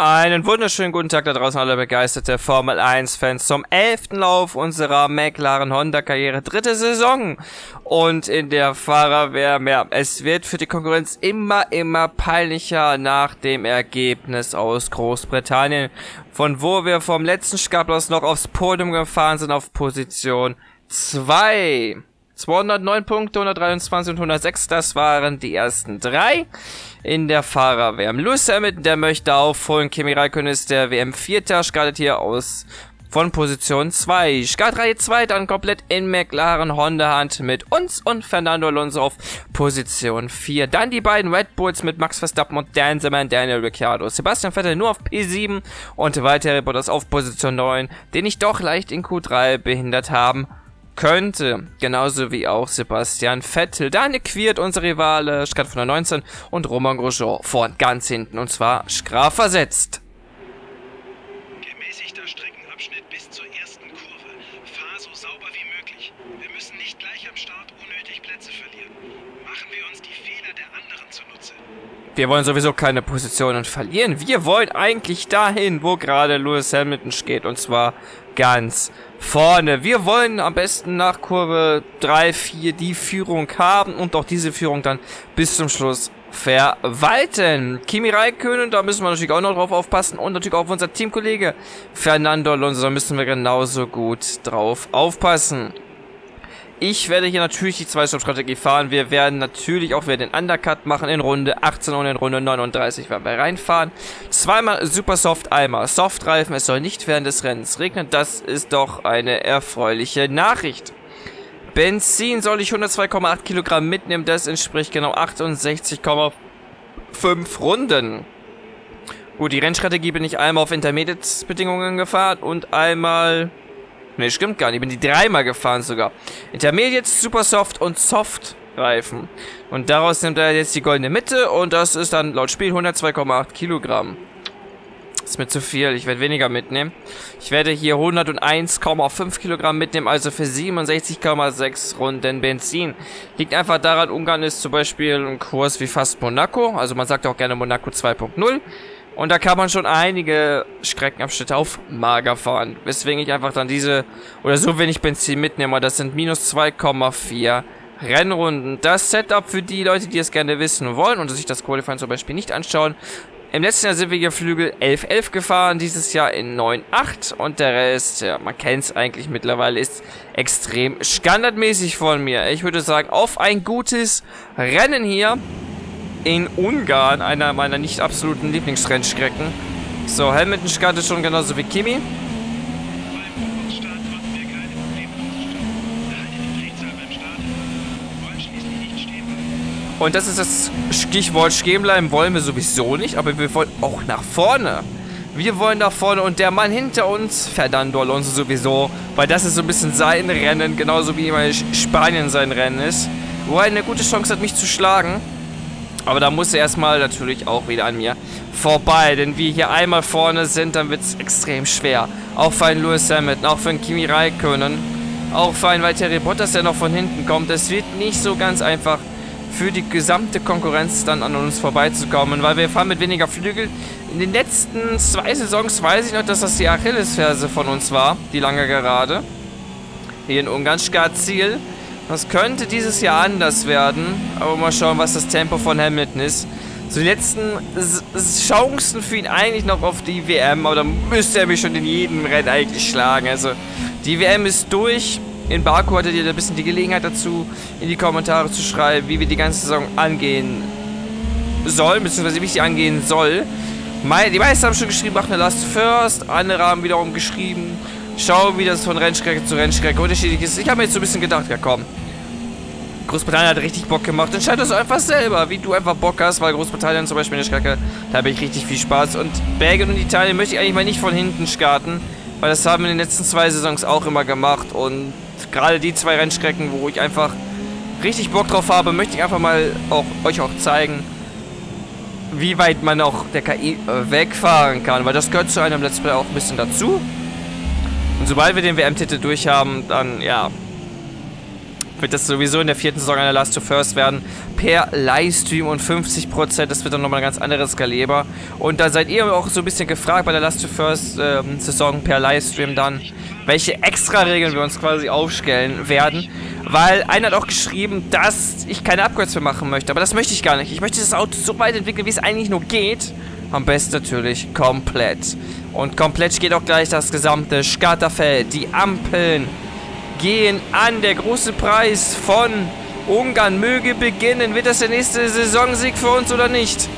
Einen wunderschönen guten Tag da draußen, alle begeisterte Formel 1-Fans zum elften Lauf unserer McLaren Honda-Karriere, dritte Saison. Und in der Fahrerwehr mehr. Es wird für die Konkurrenz immer, immer peinlicher nach dem Ergebnis aus Großbritannien, von wo wir vom letzten Skablos noch aufs Podium gefahren sind auf Position 2. 209 Punkte, 123 und 106, das waren die ersten drei in der Fahrer-WM. Lewis Hamilton, der möchte aufholen. Kimi Raikkonen ist der WM-Vierter, startet hier aus von Position 2. Startreihe 2 dann komplett in McLaren Honda Hand mit uns und Fernando Alonso auf Position 4. Dann die beiden Red Bulls mit Max Verstappen und Dan Zeman, Daniel Ricciardo. Sebastian Vettel nur auf P7 und weitere Bottas auf Position 9, den ich doch leicht in Q3 behindert haben könnte. Genauso wie auch Sebastian Vettel. Daniel Quiert, unser Rivale, Start von der 19 und Roman Grosjean vorn ganz hinten und zwar strafversetzt. Gemäßigter Streckenabschnitt bis zur ersten Kurve. Fahr so sauber wie möglich. Wir müssen nicht gleich am Start unnötig Plätze verlieren. Machen wir uns die Fehler der anderen zunutze. Wir wollen sowieso keine Positionen verlieren. Wir wollen eigentlich dahin, wo gerade Lewis Hamilton steht. Und zwar ganz vorne. Wir wollen am besten nach Kurve 3, 4 die Führung haben und auch diese Führung dann bis zum Schluss verwalten. Kimi Räikkönen, da müssen wir natürlich auch noch drauf aufpassen und natürlich auch auf unser Teamkollege Fernando Alonso, da müssen wir genauso gut drauf aufpassen. Ich werde hier natürlich die Zwei-Stop-Strategie fahren. Wir werden natürlich auch wieder den Undercut machen in Runde 18 und in Runde 39 werden wir reinfahren. Zweimal Super Soft, einmal Soft-Reifen. Es soll nicht während des Rennens regnen. Das ist doch eine erfreuliche Nachricht. Benzin soll ich 102,8 Kilogramm mitnehmen. Das entspricht genau 68,5 Runden. Gut, die Rennstrategie bin ich einmal auf Intermediate-Bedingungen gefahren und einmal Ne, stimmt gar nicht. Ich bin die dreimal gefahren sogar. Intermediates, Super Soft und Soft Reifen. Und daraus nimmt er jetzt die goldene Mitte und das ist dann laut Spiel 102,8 Kilogramm. Ist mir zu viel. Ich werde weniger mitnehmen. Ich werde hier 101,5 Kilogramm mitnehmen, also für 67,6 Runden Benzin. Liegt einfach daran, Ungarn ist zum Beispiel ein Kurs wie fast Monaco. Also man sagt auch gerne Monaco 2.0. Und da kann man schon einige Streckenabschnitte auf mager fahren. Weswegen ich einfach dann diese, oder so wenig Benzin mitnehme. Das sind minus 2,4 Rennrunden. Das Setup für die Leute, die es gerne wissen wollen und sich das Qualifying zum Beispiel nicht anschauen. Im letzten Jahr sind wir hier Flügel 11.11 gefahren, dieses Jahr in 9.8 und der Rest, ja, man kennt es eigentlich mittlerweile, ist extrem standardmäßig von mir. Ich würde sagen, auf ein gutes Rennen hier in Ungarn, einer meiner nicht absoluten Lieblingsrennstrecken. So, Hamilton startet schon genauso wie Kimi. Und das ist das Stichwort stehen bleiben wollen wir sowieso nicht, aber wir wollen auch nach vorne. Wir wollen nach vorne und der Mann hinter uns, Fernando Alonso sowieso, weil das ist so ein bisschen sein Rennen, genauso wie immer Spanien sein Rennen ist, wo er eine gute Chance hat, mich zu schlagen. Aber da muss er erstmal natürlich auch wieder an mir vorbei. Denn wie hier einmal vorne sind, dann wird es extrem schwer. Auch für einen Lewis Hamilton, auch für einen Kimi Raikkonen, auch für einen Valtteri Bottas, der noch von hinten kommt. Es wird nicht so ganz einfach für die gesamte Konkurrenz dann an uns vorbeizukommen, weil wir fahren mit weniger Flügel. In den letzten zwei Saisons weiß ich noch, dass das die Achillesferse von uns war, die lange Gerade. Hier in Ungarn, Ziel. Das könnte dieses Jahr anders werden, aber mal schauen, was das Tempo von Hamilton ist. So die letzten Chancen für ihn eigentlich noch auf die WM, aber da müsste er mich schon in jedem Rennen eigentlich schlagen. Also die WM ist durch. In Baku hattet ihr ein bisschen die Gelegenheit dazu, in die Kommentare zu schreiben, wie wir die ganze Saison angehen sollen, beziehungsweise wie ich sie angehen soll. Die meisten haben schon geschrieben, mach eine Last First, andere haben wiederum geschrieben, schauen, wie das von Rennstrecke zu Rennstrecke unterschiedlich ist. Ich habe mir jetzt so ein bisschen gedacht, ja komm, Großbritannien hat richtig Bock gemacht. Entscheid das einfach selber, wie du einfach Bock hast, weil Großbritannien zum Beispiel eine Strecke, da habe ich richtig viel Spaß. Und Belgien und Italien möchte ich eigentlich mal nicht von hinten starten, weil das haben wir in den letzten zwei Saisons auch immer gemacht. Und gerade die zwei Rennstrecken, wo ich einfach richtig Bock drauf habe, möchte ich einfach mal auch, euch auch zeigen, wie weit man auch der KI äh, wegfahren kann, weil das gehört zu einem Let's Play auch ein bisschen dazu. Und sobald wir den WM-Titel durch haben, dann, ja, wird das sowieso in der vierten Saison eine Last to First werden. Per Livestream und 50%. Das wird dann nochmal ein ganz anderes Kaliber. Und da seid ihr auch so ein bisschen gefragt bei der Last to First ähm, Saison per Livestream dann, welche extra Regeln wir uns quasi aufstellen werden. Weil einer hat auch geschrieben, dass ich keine Upgrades mehr machen möchte. Aber das möchte ich gar nicht. Ich möchte das Auto so weit entwickeln, wie es eigentlich nur geht. Am besten natürlich komplett. Und komplett geht auch gleich das gesamte Starterfeld. Die Ampeln gehen an. Der große Preis von Ungarn möge beginnen. Wird das der nächste Saisonsieg für uns oder nicht?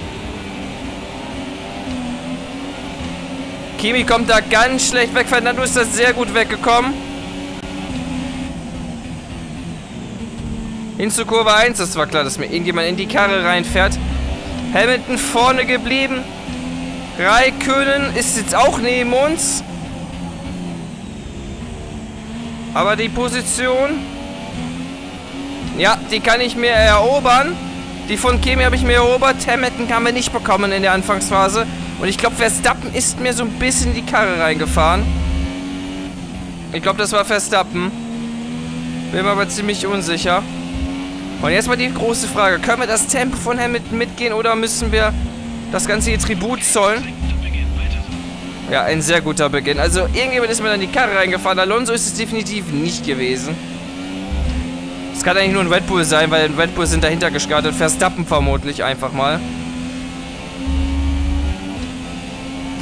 Kimi kommt da ganz schlecht weg. Fernando ist da sehr gut weggekommen. Hin zu Kurve 1. Das war klar, dass mir irgendjemand in die Karre reinfährt. Hamilton vorne geblieben. Raikönen ist jetzt auch neben uns. Aber die Position... Ja, die kann ich mir erobern. Die von Kemi habe ich mir erobert. Hamilton haben wir nicht bekommen in der Anfangsphase. Und ich glaube, Verstappen ist mir so ein bisschen in die Karre reingefahren. Ich glaube, das war Verstappen. Bin mir aber ziemlich unsicher. Und jetzt mal die große Frage. Können wir das Tempo von Hamilton mitgehen oder müssen wir das ganze hier Tribut zollen? Ja, ein sehr guter Beginn. Also irgendjemand ist mir dann in die Karre reingefahren. Alonso ist es definitiv nicht gewesen. Es kann eigentlich nur ein Red Bull sein, weil ein Red Bull sind dahinter gestartet. Verstappen vermutlich einfach mal.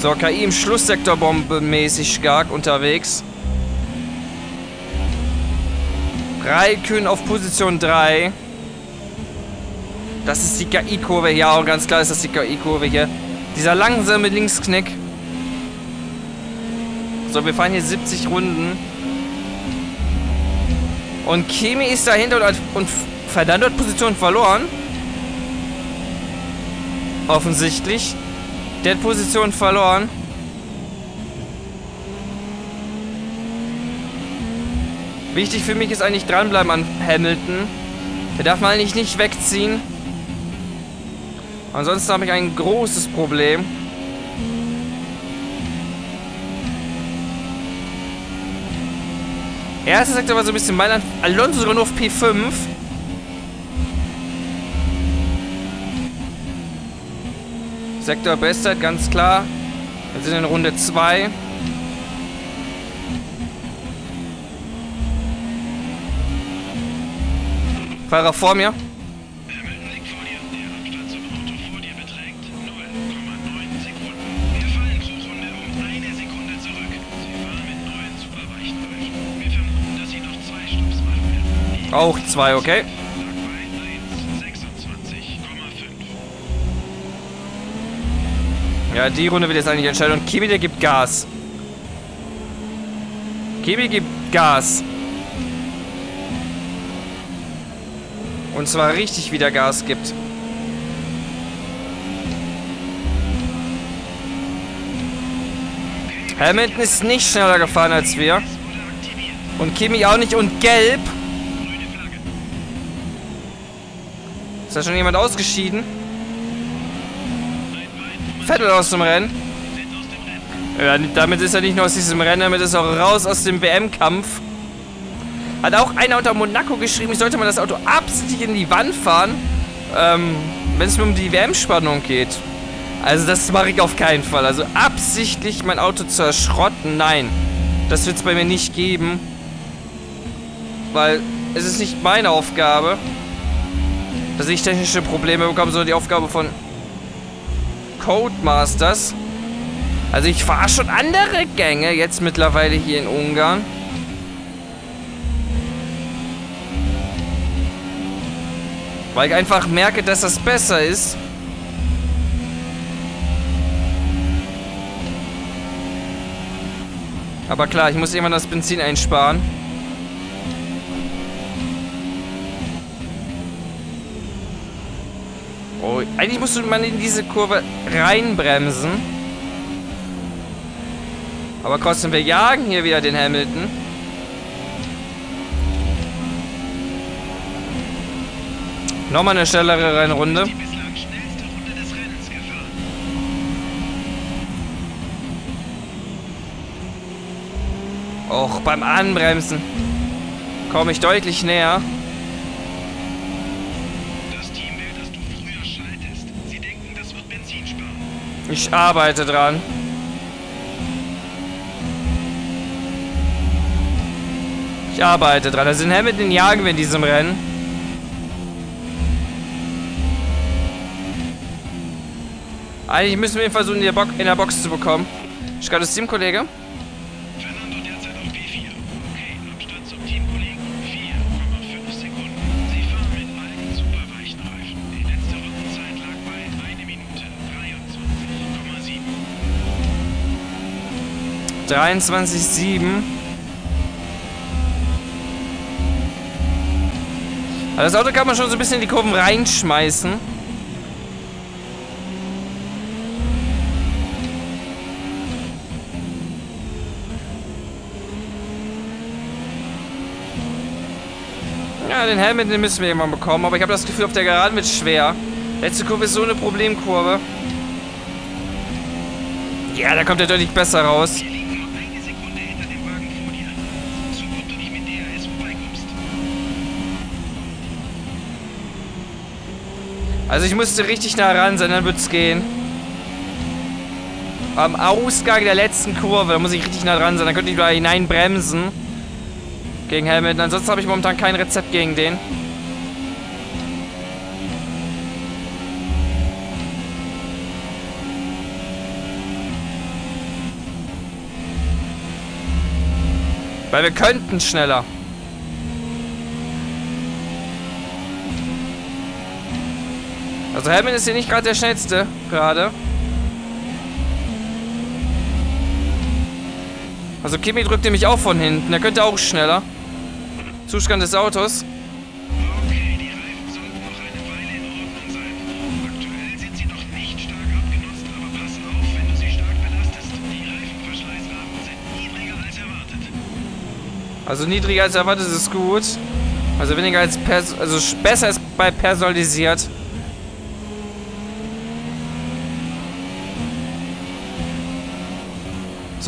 So, KI im Schlusssektor bombemäßig stark unterwegs. Raikön auf Position 3. Das ist die KI-Kurve. Ja, und ganz klar ist das die KI-Kurve hier. Dieser langsame Linksknick. So, wir fahren hier 70 Runden. Und Kimi ist dahinter und, und Fernando hat Position verloren. Offensichtlich. Der hat Position verloren. Wichtig für mich ist eigentlich dranbleiben an Hamilton. Der darf man eigentlich nicht wegziehen. Ansonsten habe ich ein großes Problem. Erster Sektor war so ein bisschen Mailand. Alonso sogar nur auf P5. Sektor Bestzeit, ganz klar. Wir sind in Runde 2. Fahrer vor mir. Auch zwei, okay. Ja, die Runde wird jetzt eigentlich entscheiden. Und Kimi, der gibt Gas. Kimi gibt Gas. Und zwar richtig wieder Gas gibt. Hamilton ist nicht schneller gefahren als wir. Und Kimi auch nicht. Und gelb. Ist da schon jemand ausgeschieden? Vettel aus dem Rennen. Ja, damit ist er nicht nur aus diesem Rennen, damit ist er auch raus aus dem WM-Kampf. Hat auch einer unter Monaco geschrieben, ich sollte mal das Auto absichtlich in die Wand fahren, ähm, wenn es mir um die WM-Spannung geht. Also das mache ich auf keinen Fall. Also absichtlich mein Auto zu erschrotten, nein. Das wird es bei mir nicht geben. Weil es ist nicht meine Aufgabe dass ich technische Probleme bekomme, sondern die Aufgabe von Codemasters. Also ich fahre schon andere Gänge jetzt mittlerweile hier in Ungarn. Weil ich einfach merke, dass das besser ist. Aber klar, ich muss irgendwann das Benzin einsparen. Oh, eigentlich musste man in diese Kurve reinbremsen. Aber trotzdem, wir jagen hier wieder den Hamilton. Nochmal eine schnellere Rennrunde. Auch beim Anbremsen komme ich deutlich näher. Ich arbeite dran. Ich arbeite dran. Also den Hamilton jagen wir in diesem Rennen. Eigentlich müssen wir versuchen, in der, Box zu bekommen. Ich gerade das Team, 23,7. 23,7. Also das Auto kann man schon so ein bisschen in die Kurven reinschmeißen. Ja, den Helmet den müssen wir irgendwann bekommen, aber ich habe das Gefühl, auf der Geraden wird schwer. Letzte Kurve ist so eine Problemkurve. Ja, da kommt er deutlich besser raus. Wir liegen nur eine Sekunde hinter dem Wagen vor dir. So gut du nicht mit DRS vorbeikommst. Also ich musste richtig nah ran sein, dann wird's gehen. Am Ausgang der letzten Kurve, da muss ich richtig nah dran sein, dann könnte ich da hineinbremsen. Gegen Hamilton. Ansonsten habe ich momentan kein Rezept gegen den. Weil wir könnten schneller. Also Hamilton ist hier nicht gerade der schnellste gerade. Also Kimi drückt nämlich auch von hinten. Der könnte auch schneller. Zustand des Autos. Also niedriger als erwartet ist gut. Also weniger als Pers also besser als bei personalisiert.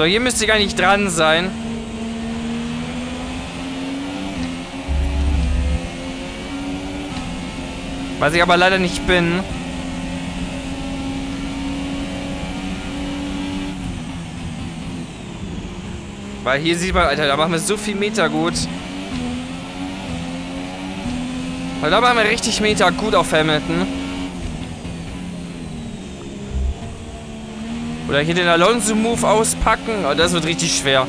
So, hier müsste ich eigentlich dran sein. Was ich aber leider nicht bin. Weil hier sieht man, Alter, da machen wir so viel Meter gut. Weil da machen wir richtig Meter gut auf Hamilton. Oder hier den Alonso-Move auspacken. Oh, das wird richtig schwer.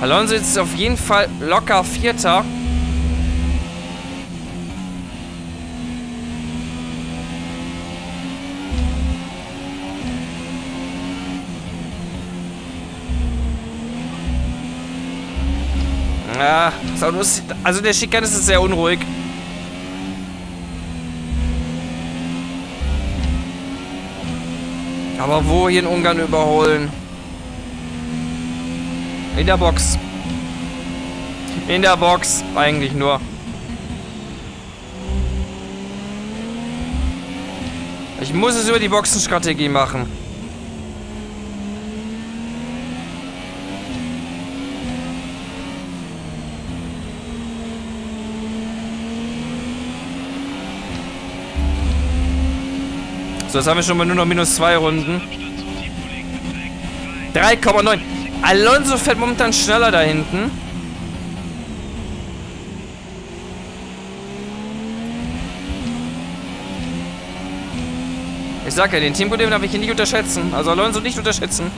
Alonso ist auf jeden Fall locker Vierter. Ja, also der Schikane ist sehr unruhig. Aber wo hier in Ungarn überholen? In der Box. In der Box. Eigentlich nur. Ich muss es über die Boxenstrategie machen. So, jetzt haben wir schon mal nur noch minus zwei Runden. Abstand zum Teamkollegen beträgt 3,9. Alonso fährt momentan schneller da hinten. Ich sag ja, den Teamproblem darf ich hier nicht unterschätzen. Also Alonso nicht unterschätzen.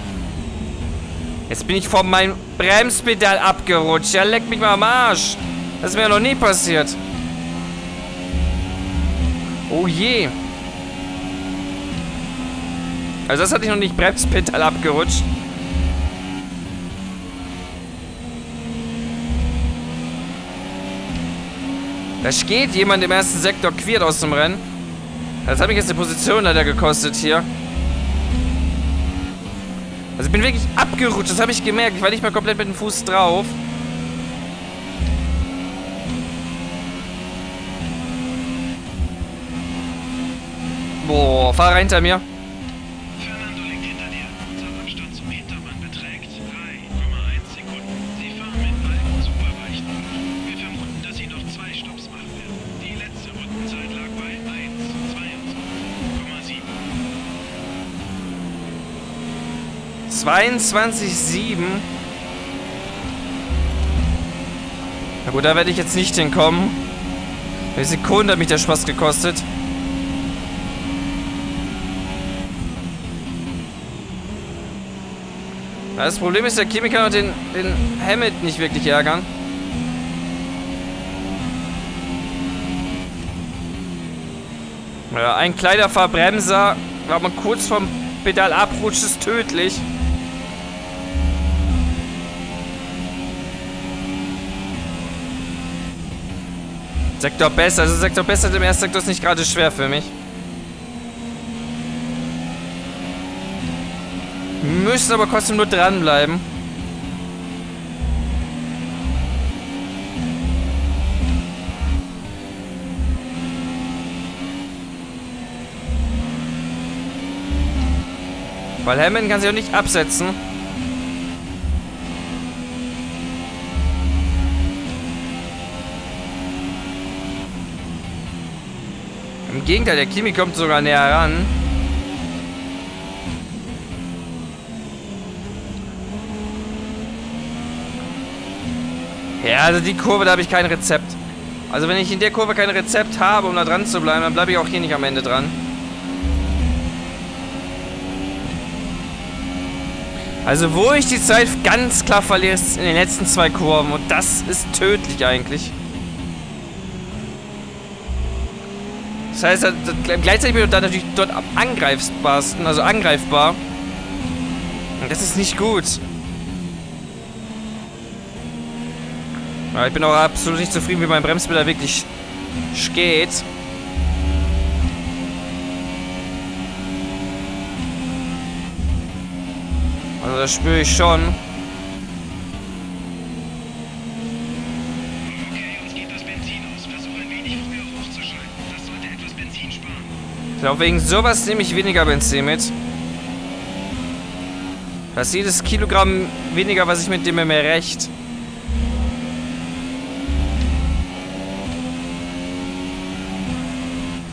Jetzt bin ich von meinem Bremspedal abgerutscht. Ja, leck mich mal am Arsch. Das ist mir ja noch nie passiert. Oh je. Also das hatte ich noch nicht Bremspedal abgerutscht. Da geht jemand im ersten Sektor quert aus dem Rennen. Das hat mich jetzt eine Position leider gekostet hier. Also ich bin wirklich abgerutscht, das habe ich gemerkt. Ich war nicht mehr komplett mit dem Fuß drauf. Boah, Fahrer hinter mir. 22,7. Na gut, da werde ich jetzt nicht hinkommen. Eine Sekunde hat mich der Spaß gekostet. Das Problem ist, der kann auch den, den Hammett nicht wirklich ärgern. Ja, ein kleiner Verbremser, wenn man kurz vom Pedal abrutscht, ist tödlich. Sektor besser, also Sektor besser im ersten Sektor ist nicht gerade schwer für mich. Müssen aber trotzdem nur dranbleiben. Weil Hammond kann sich auch nicht absetzen. Gegenteil, der Kimi kommt sogar näher ran. Ja, also die Kurve, da habe ich kein Rezept. Also wenn ich in der Kurve kein Rezept habe, um da dran zu bleiben, dann bleibe ich auch hier nicht am Ende dran. Also wo ich die Zeit ganz klar verliere, ist in den letzten zwei Kurven. Und das ist tödlich eigentlich. Das heißt, gleichzeitig bin ich dann natürlich dort am angreifbarsten, also angreifbar. Und das ist nicht gut. Ja, ich bin auch absolut nicht zufrieden, wie mein Bremsbilder wirklich geht. Also das spüre ich schon. Okay, uns geht das Benzin aus. Versuch ein wenig früher hochzuschalten. Das sollte etwas Benzin sparen. Glaube, wegen sowas nehme ich weniger Benzin mit. Das ist jedes Kilogramm weniger, was ich mit dem mehr recht.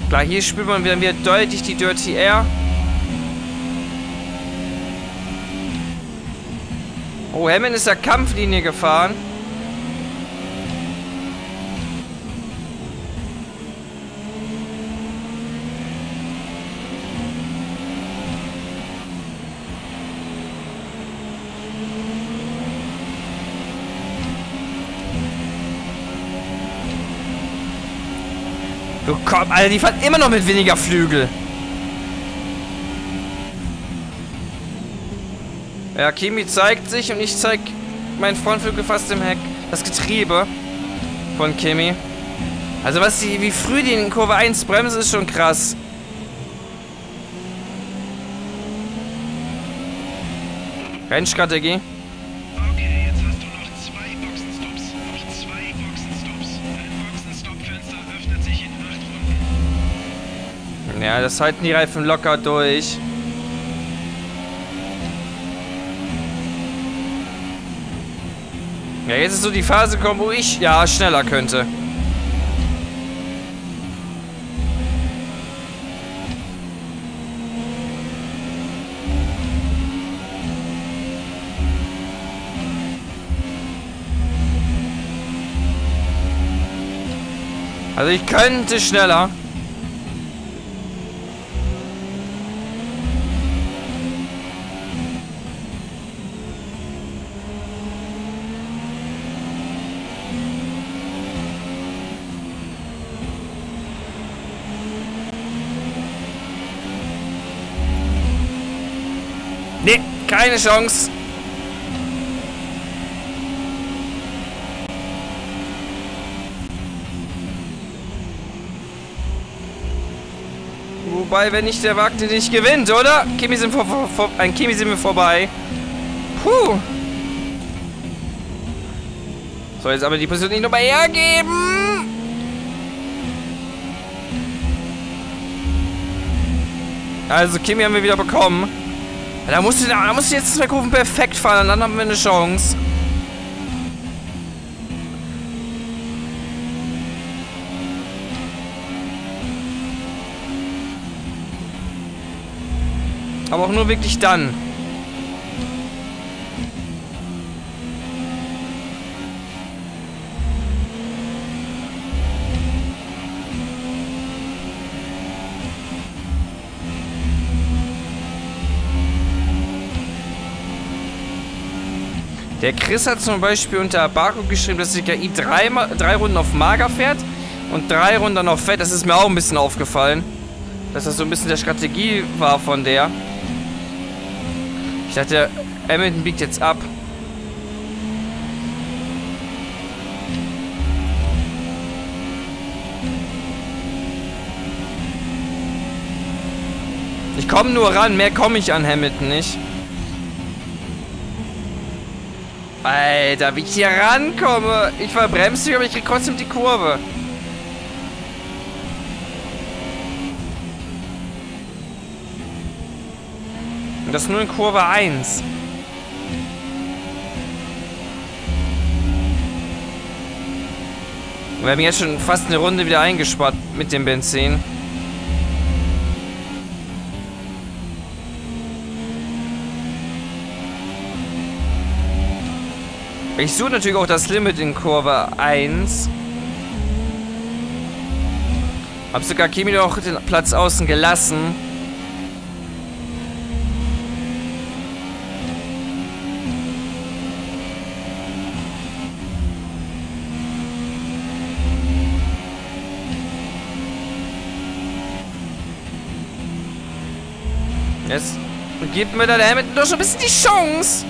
Klar, hier spürt man wieder deutlich die Dirty Air. Oh, Hammond ist der Kampflinie gefahren. Komm, Alter, die fahren immer noch mit weniger Flügel. Ja, Kimi zeigt sich und ich zeig mein Frontflügel fast im Heck. Das Getriebe von Kimi. Also was die, wie früh die in Kurve 1 bremsen, ist schon krass. Rennstrategie. Ja, das halten die Reifen locker durch. Ja, jetzt ist so die Phase gekommen, wo ich ja schneller könnte. Also ich könnte schneller. Keine Chance. Wobei, wenn nicht der Wagte nicht gewinnt, oder? Kimi sind vor, vor, ein Kimi sind wir vorbei. Puh. So, jetzt aber die Position nicht nochmal hergeben. Also, Kimi haben wir wieder bekommen. Da musst du, da musst du jetzt zwei Kurven perfekt fahren, dann haben wir eine Chance. Aber auch nur wirklich dann. Der Chris hat zum Beispiel unter Barco geschrieben, dass die KI drei, drei Runden auf Mager fährt und drei Runden auf Fett. Das ist mir auch ein bisschen aufgefallen. Dass das so ein bisschen der Strategie war von der. Ich dachte, Hamilton biegt jetzt ab. Ich komme nur ran, mehr komme ich an Hamilton nicht. Alter, wie ich hier rankomme. Ich verbremse dich, aber ich krieg trotzdem die Kurve. Und das nur in Kurve 1. Wir haben jetzt schon fast eine Runde wieder eingespart mit dem Benzin. Ich suche natürlich auch das Limit in Kurve 1. Hab sogar Kimi noch den Platz außen gelassen. Jetzt gibt mir der Hamilton doch schon ein bisschen die Chance.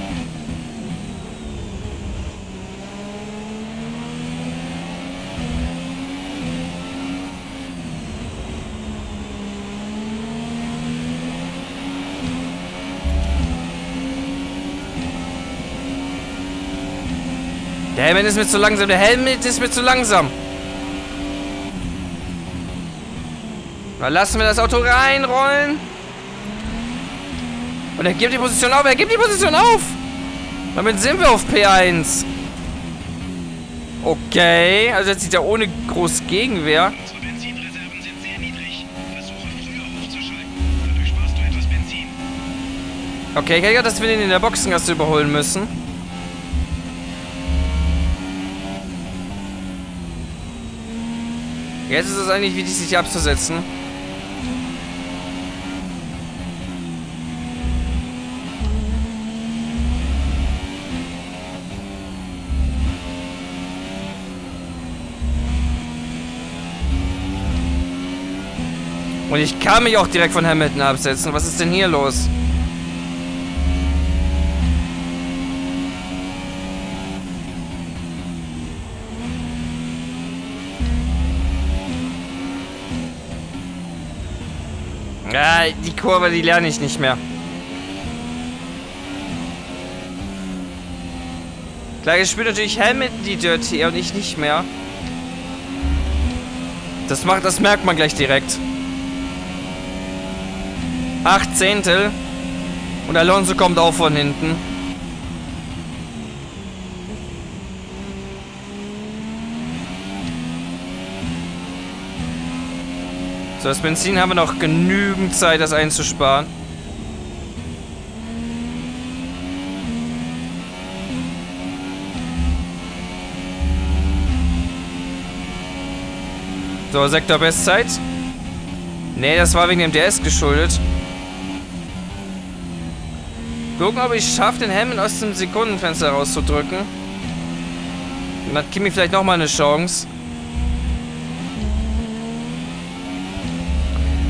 Helmet ist mir zu langsam. Der Helmet ist mir zu langsam. Dann lassen wir das Auto reinrollen. Und er gibt die Position auf. Er gibt die Position auf. Damit sind wir auf P1. Okay. Also jetzt sieht er ohne groß Gegenwehr. Okay, ich hätte dass wir den in der Boxengasse überholen müssen. Jetzt ist es eigentlich wichtig, sich abzusetzen. Und ich kann mich auch direkt von Hamilton absetzen. Was ist denn hier los? Die Kurve, die lerne ich nicht mehr. Klar, ich spiele natürlich Hamilton die Dirty und ich nicht mehr. Das macht, das merkt man gleich direkt. Acht Zehntel. Und Alonso kommt auch von hinten. So, das Benzin haben wir noch genügend Zeit, das einzusparen. So, Sektor Bestzeit. Nee, das war wegen dem DS geschuldet. Gucken, ob ich schaffe, den Helm aus dem Sekundenfenster rauszudrücken. Dann hat Kimi vielleicht nochmal eine Chance.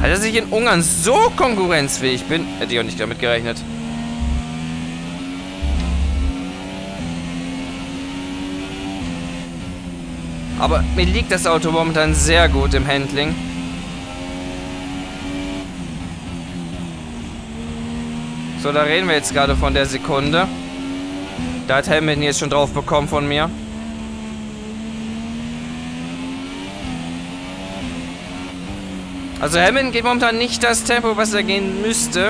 Alter, dass ich in Ungarn so konkurrenzfähig bin, hätte ich auch nicht damit gerechnet. Aber mir liegt das Auto momentan sehr gut im Handling. So, da reden wir jetzt gerade von der Sekunde. Da hat Hamilton jetzt schon drauf bekommen von mir. Also Hamilton geht momentan nicht das Tempo, was er gehen müsste. Der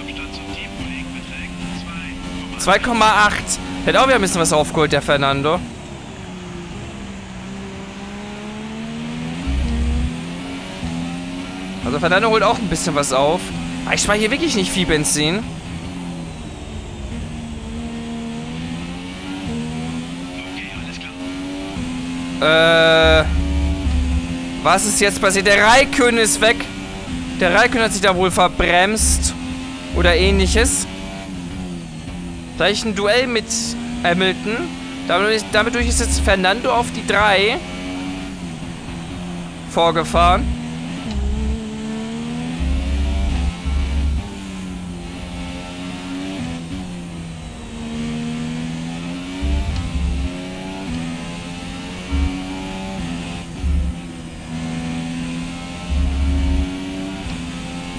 Abstand zum Teamkollegen beträgt 2,8. 2,8. Hätte auch wieder ein bisschen was aufgeholt, der Fernando. Also Fernando holt auch ein bisschen was auf. Aber ich spare hier wirklich nicht viel Benzin. Äh. Was ist jetzt passiert? Der Raikön ist weg. Der Raikön hat sich da wohl verbremst. Oder ähnliches. Vielleicht ein Duell mit Hamilton. Damit, damit durch ist jetzt Fernando auf die 3 vorgefahren.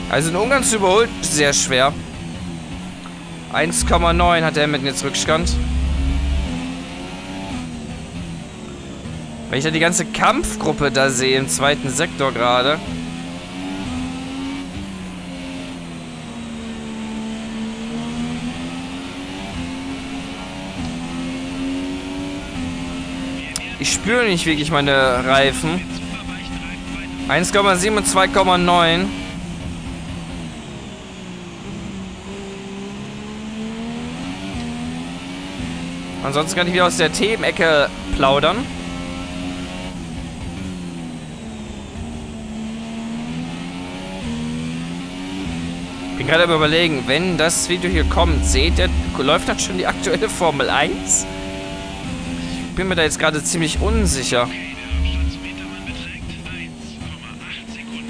Also in Ungarn zu überholen, sehr schwer. 1,9 hat er mit jetzt Rückstand. Wenn ich da die ganze Kampfgruppe da sehe im zweiten Sektor gerade. Ich spüre nicht wirklich meine Reifen. 1,7 und 2,9. Ansonsten kann ich wieder aus der Themenecke plaudern. Bin gerade am überlegen, wenn das Video hier kommt, seht ihr, läuft dann schon die aktuelle Formel 1? Ich bin mir da jetzt gerade ziemlich unsicher. Okay, der Abstand zum Hintermann beträgt 1,8 Sekunden.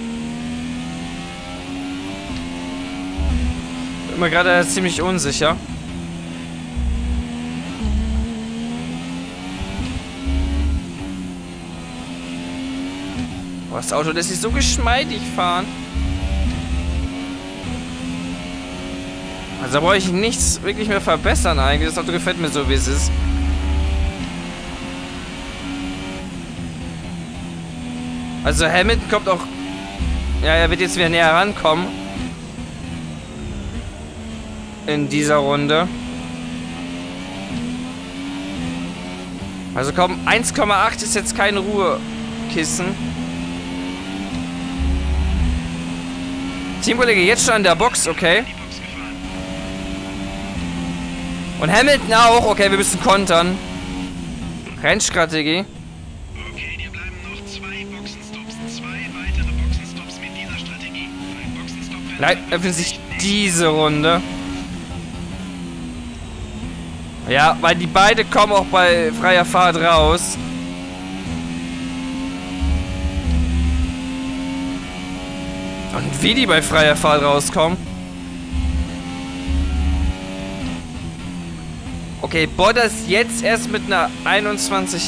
Bin mir gerade ziemlich unsicher. Das Auto lässt sich so geschmeidig fahren. Also da brauche ich nichts wirklich mehr verbessern eigentlich. Das Auto gefällt mir so, wie es ist. Also Hamilton kommt auch... Ja, er wird jetzt wieder näher rankommen. In dieser Runde. Also komm, 1,8 ist jetzt kein Ruhekissen. Teamkollege jetzt schon an der Box, okay. Und Hamilton auch, okay, wir müssen kontern. Rennstrategie. Okay, dir bleiben noch zwei Boxenstops. Zwei weitere Boxenstops mit dieser Strategie. Ein Boxenstopp fällt Nein, an, öffnet sich diese Runde. Ja, weil die beide kommen auch bei freier Fahrt raus. Wie die bei freier Fahrt rauskommen. Okay, Bottas jetzt erst mit einer 21,8.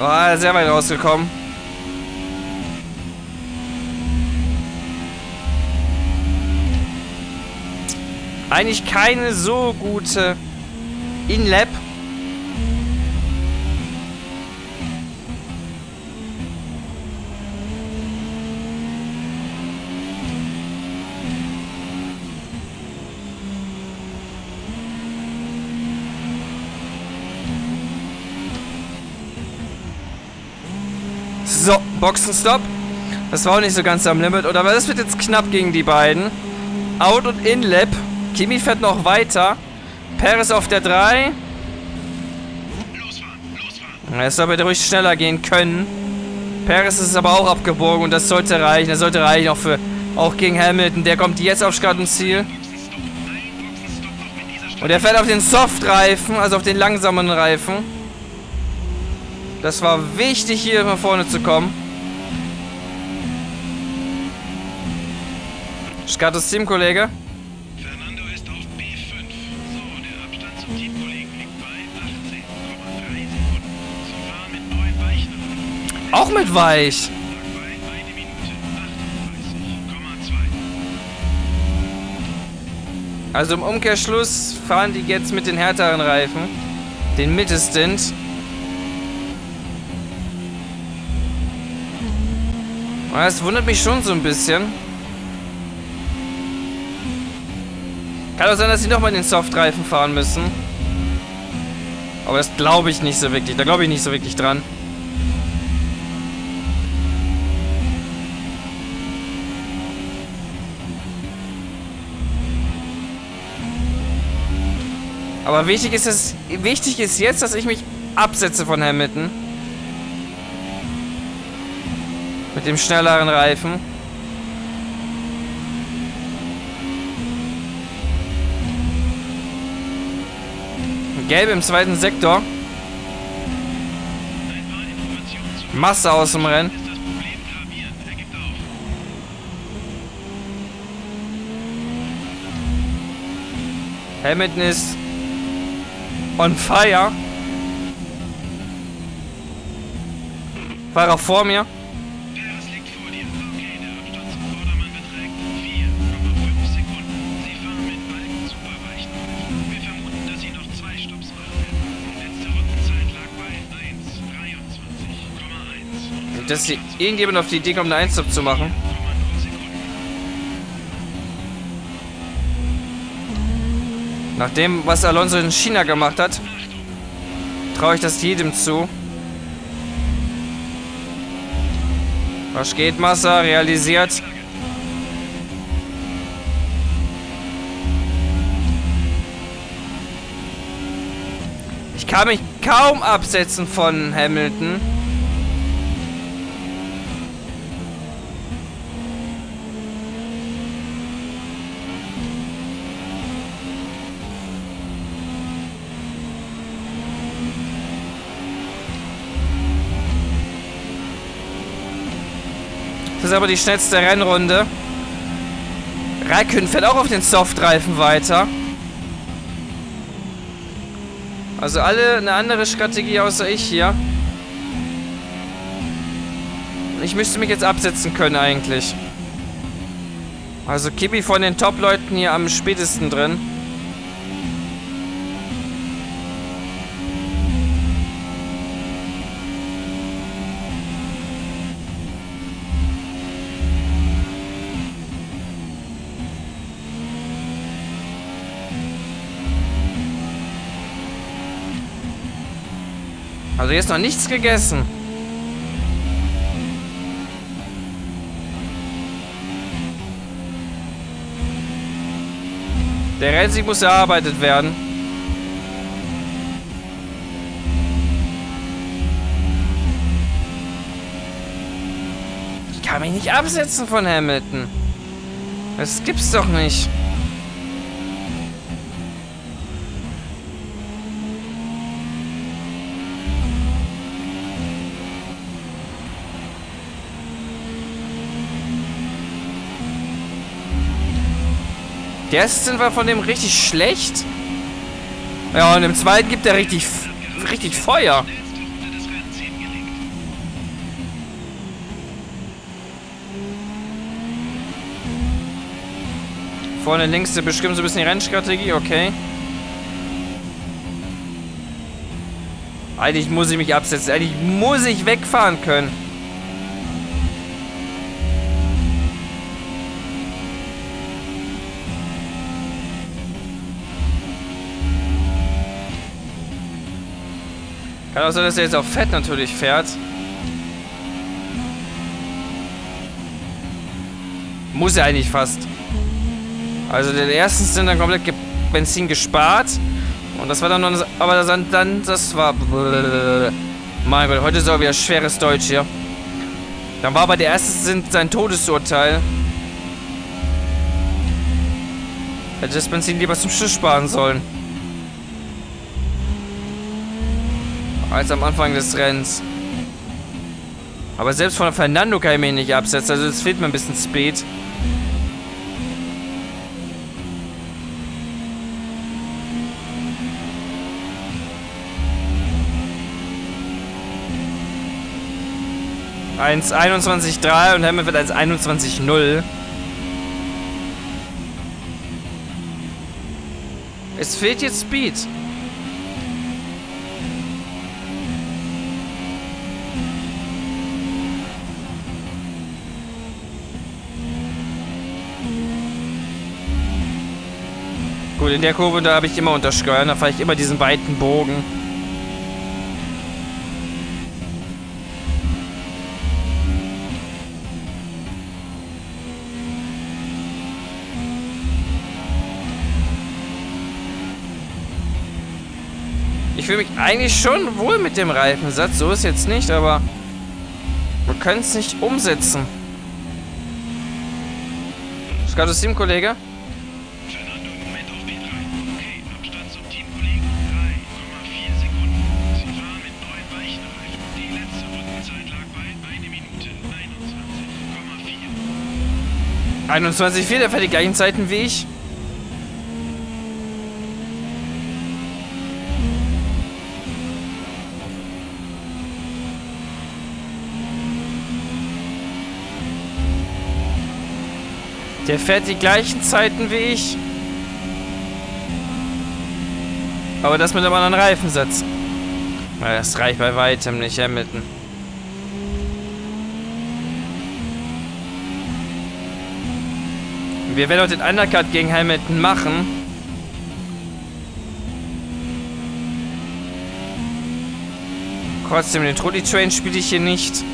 Oh, sehr weit rausgekommen. Eigentlich keine so gute In-Lab. So, Boxenstopp. Das war auch nicht so ganz am Limit. Oder aber das wird jetzt knapp gegen die beiden. Out und In-Lab. Kimi fährt noch weiter. Perez auf der 3. Losfahren, losfahren. Es soll bitte ruhig schneller gehen können. Perez ist aber auch abgebogen und das sollte reichen. Das sollte reichen auch für auch gegen Hamilton. Der kommt jetzt auf Start und Ziel. Und er fährt auf den Soft-Reifen, also auf den langsamen Reifen. Das war wichtig, hier nach vorne zu kommen. Skatus Teamkollege. Auch mit Weich. Lag bei 1 Minute 38,2. Also im Umkehrschluss fahren die jetzt mit den härteren Reifen. Den Mittelstint. Das wundert mich schon so ein bisschen. Kann auch sein, dass sie nochmal den Softreifen fahren müssen. Aber das glaube ich nicht so wirklich. Da glaube ich nicht so wirklich dran. Aber wichtig ist es, wichtig ist jetzt, dass ich mich absetze von Hamilton. Mit dem schnelleren Reifen. Gelb im zweiten Sektor. Masse aus dem Rennen. Hamilton ist on fire. War er vor mir? Perez liegt vor dir. Okay, der Abstand zum Vordermann beträgt 4,5 Sekunden. Sie fahren mit Balken superweichen Reifen. Wir vermuten, dass Sie noch zwei Stopps machen werden. Letzte Rundenzeit lag bei 1,23,1. Dass sie irgendjemand auf die Idee kommt, einen Einstop zu machen. Nach dem, was Alonso in China gemacht hat, traue ich das jedem zu. Was geht, Massa? Realisiert. Ich kann mich kaum absetzen von Hamilton. Ist aber die schnellste Rennrunde. Raikön fährt auch auf den Softreifen weiter. Also alle eine andere Strategie außer ich hier. Ich müsste mich jetzt absetzen können eigentlich. Also Kibi von den Top-Leuten hier am spätesten drin. Also jetzt noch nichts gegessen. Der Rennsieg muss erarbeitet werden. Ich kann mich nicht absetzen von Hamilton. Das gibt's doch nicht. Der erste Stint war von dem richtig schlecht. Ja, und im zweiten gibt er richtig, richtig Feuer. Vorne links bestimmt so ein bisschen die Rennstrategie, okay. Eigentlich muss ich mich absetzen. Eigentlich muss ich wegfahren können. Sein, dass er jetzt auf Fett natürlich fährt. Muss er eigentlich fast. Also den ersten sind dann komplett ge Benzin gespart. Und das war dann noch... Aber das, dann... Das war... Mein Gott, heute ist auch wieder schweres Deutsch hier. Dann war aber der erste sind sein Todesurteil. Hätte das Benzin lieber zum Schluss sparen sollen. Als am Anfang des Rennens. Aber selbst von Fernando kann ich mich nicht absetzen. Also es fehlt mir ein bisschen Speed. Eins 21,3 und Hamilton wird 1,21,0. Es fehlt jetzt Speed. Gut, in der Kurve, da habe ich immer untersteuern. Da fahre ich immer diesen weiten Bogen. fühle mich eigentlich schon wohl mit dem Reifensatz. So ist jetzt nicht, aber wir können es nicht umsetzen. Skatus Team, Kollege. 21,4. 21,4, der fährt die gleichen Zeiten wie ich. Der fährt die gleichen Zeiten wie ich. Aber das mit einem anderen Reifensatz. Ja, das reicht bei weitem nicht, Hamilton. Wir werden auch den Undercut gegen Hamilton machen. Trotzdem, den Trolley Train spiele ich hier nicht.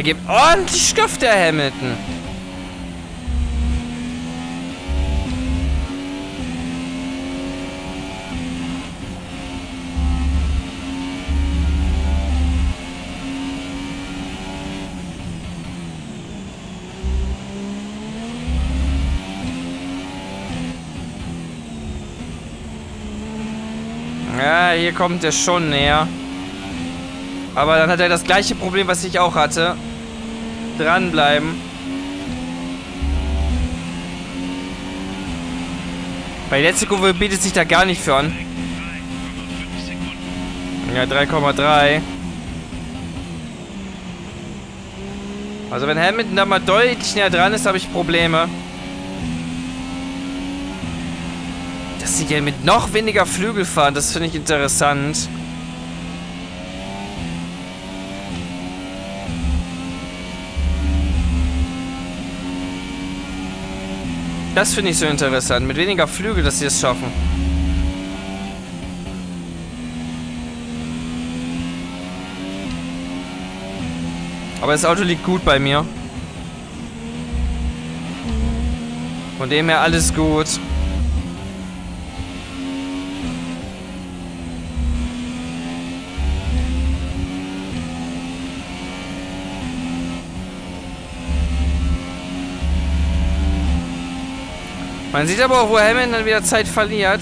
Der gibt ordentlich Stoff, der Hamilton. Ja, hier kommt er schon näher. Aber dann hat er das gleiche Problem, was ich auch hatte. Dranbleiben. Bei der letzten Kurve bietet sich da gar nicht für an. 3,5 Sekunden. Ja, 3,3. Also wenn Hamilton da mal deutlich näher dran ist, habe ich Probleme. Dass sie hier mit noch weniger Flügel fahren, das finde ich interessant. Das finde ich so interessant. Mit weniger Flügel, dass sie es schaffen. Aber das Auto liegt gut bei mir. Von dem her alles gut. Man sieht aber auch, wo Hamilton dann wieder Zeit verliert.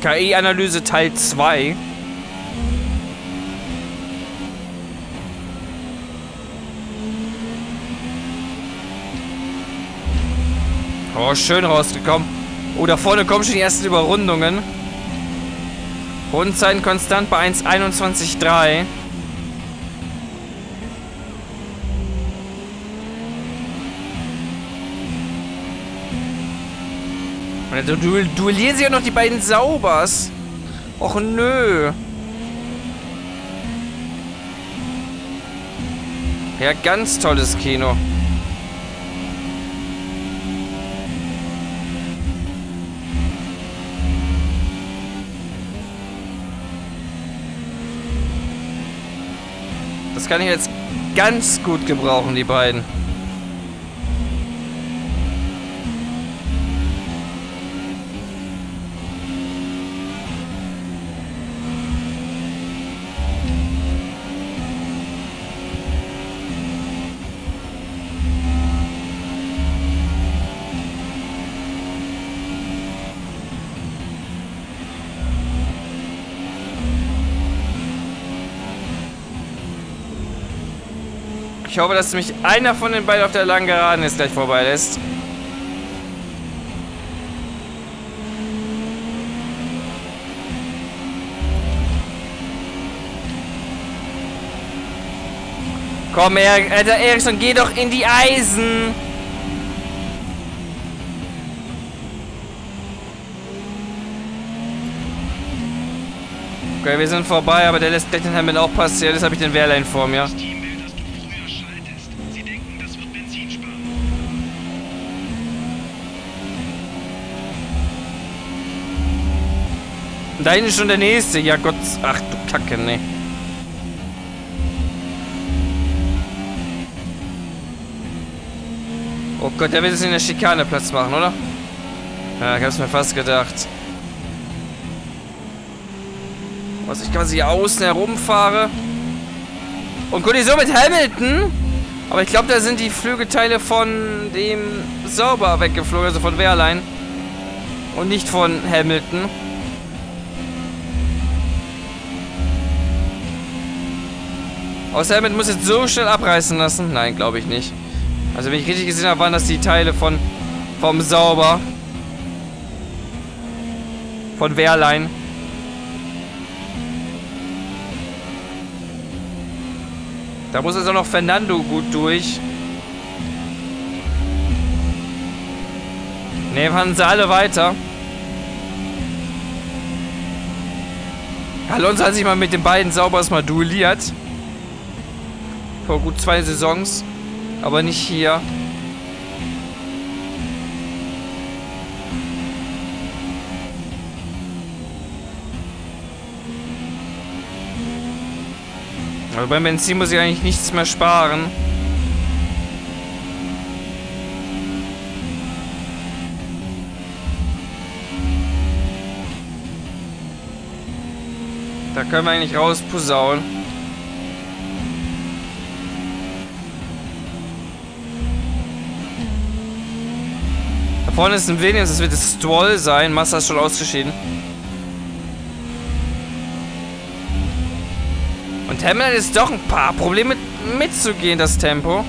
KI-Analyse Teil 2. Oh, schön rausgekommen. Oh, da vorne kommen schon die ersten Überrundungen. Rundenzeiten konstant bei 1,21,3. Und dann du duellieren sie ja noch die beiden Saubers. Och nö. Ja, ganz tolles Kino. Das kann ich jetzt ganz gut gebrauchen, die beiden. Ich hoffe, dass mich einer von den beiden auf der langen Geraden jetzt gleich vorbeilässt. Komm, er Alter, Eriksson, geh doch in die Eisen! Okay, wir sind vorbei, aber der lässt gleich den Hamilton auch passieren. Jetzt habe ich den Wehrlein vor mir. Hinten ist schon der nächste. Ja Gott. Ach du Kacke, ne. Oh Gott, der will jetzt in der Schikane Platz machen, oder? Ja, ich hab's mir fast gedacht. Was ich quasi außen herumfahre. Und Kollision mit Hamilton. Aber ich glaube, da sind die Flügelteile von dem Sauber weggeflogen, also von Wehrlein. Und nicht von Hamilton. Außer Hamilton muss jetzt so schnell abreißen lassen. Nein, glaube ich nicht. Also wenn ich richtig gesehen habe, waren das die Teile von vom Sauber. Von Wehrlein. Da muss auch noch Fernando gut durch. Ne, fahren sie alle weiter. Alonso hat sich mal mit den beiden Saubers mal duelliert. Vor gut zwei Saisons. Aber nicht hier. Aber beim Benzin muss ich eigentlich nichts mehr sparen. Da können wir eigentlich rausposaunen. Vorne ist ein Williams, das wird das Stroll sein. Massa ist schon ausgeschieden. Und Hamilton ist doch ein paar Probleme mitzugehen, das Tempo.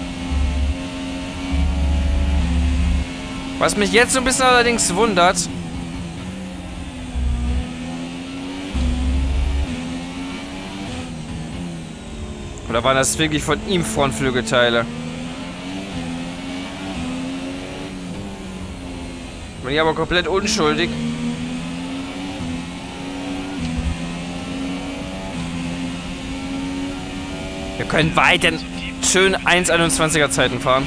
Was mich jetzt so ein bisschen allerdings wundert. Oder waren das wirklich von ihm Frontflügelteile? Bin ich aber komplett unschuldig. Wir können weiter schön 1,21er Zeiten fahren.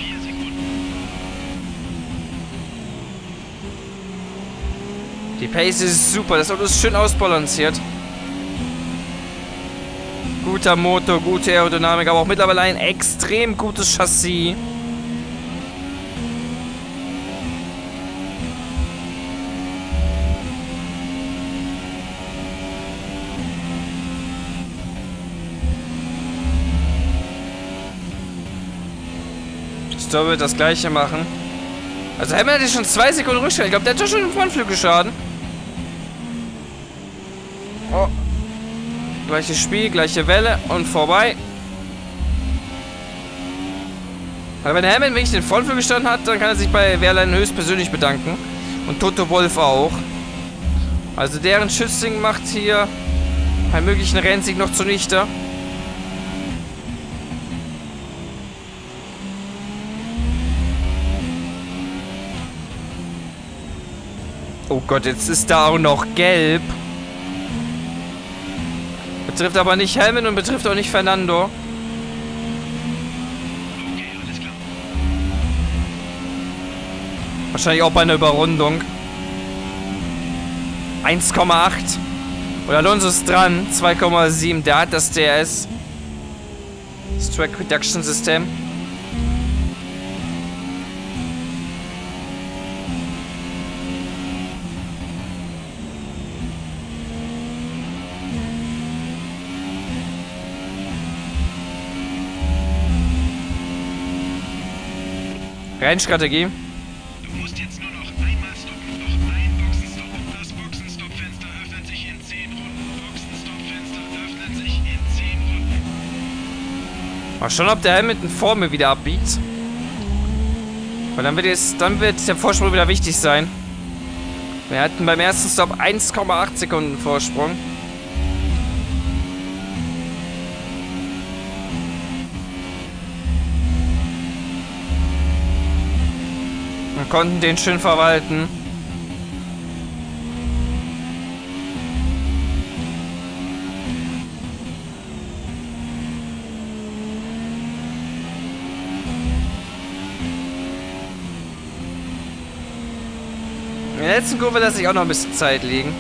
Die Pace ist super. Das Auto ist schön ausbalanciert. Guter Motor, gute Aerodynamik, aber auch mittlerweile ein extrem gutes Chassis. Wird das gleiche machen. Also Hamilton hat schon zwei Sekunden Rückstand. Ich glaube, der hat schon den Frontflügelschaden. Oh. Gleiches Spiel, gleiche Welle und vorbei. Aber wenn Hamilton wirklich den Frontflügelstand hat, dann kann er sich bei Wehrlein höchstpersönlich bedanken. Und Toto Wolf auch. Also deren Schützling macht hier einen möglichen Rennsieg noch zunichte. Oh Gott, jetzt ist da auch noch gelb. Betrifft aber nicht Helmen und betrifft auch nicht Fernando. Wahrscheinlich auch bei einer Überrundung. 1,8. Und Alonso ist dran. 2,7. Der hat das DRS. Das Track Reduction System. Rennstrategie. Du musst jetzt nur noch einmal stoppen. Noch ein Boxenstopp. Das Boxenstoppfenster öffnet sich in 10 Runden. Boxenstoppfenster öffnet sich in 10 Runden. Mal schauen, ob der Hamilton vor mir wieder abbiegt. Weil dann wird, jetzt, dann wird der Vorsprung wieder wichtig sein. Wir hatten beim ersten Stop 1,8 Sekunden Vorsprung. konnten den schön verwalten. In der letzten Kurve lasse ich auch noch ein bisschen Zeit liegen.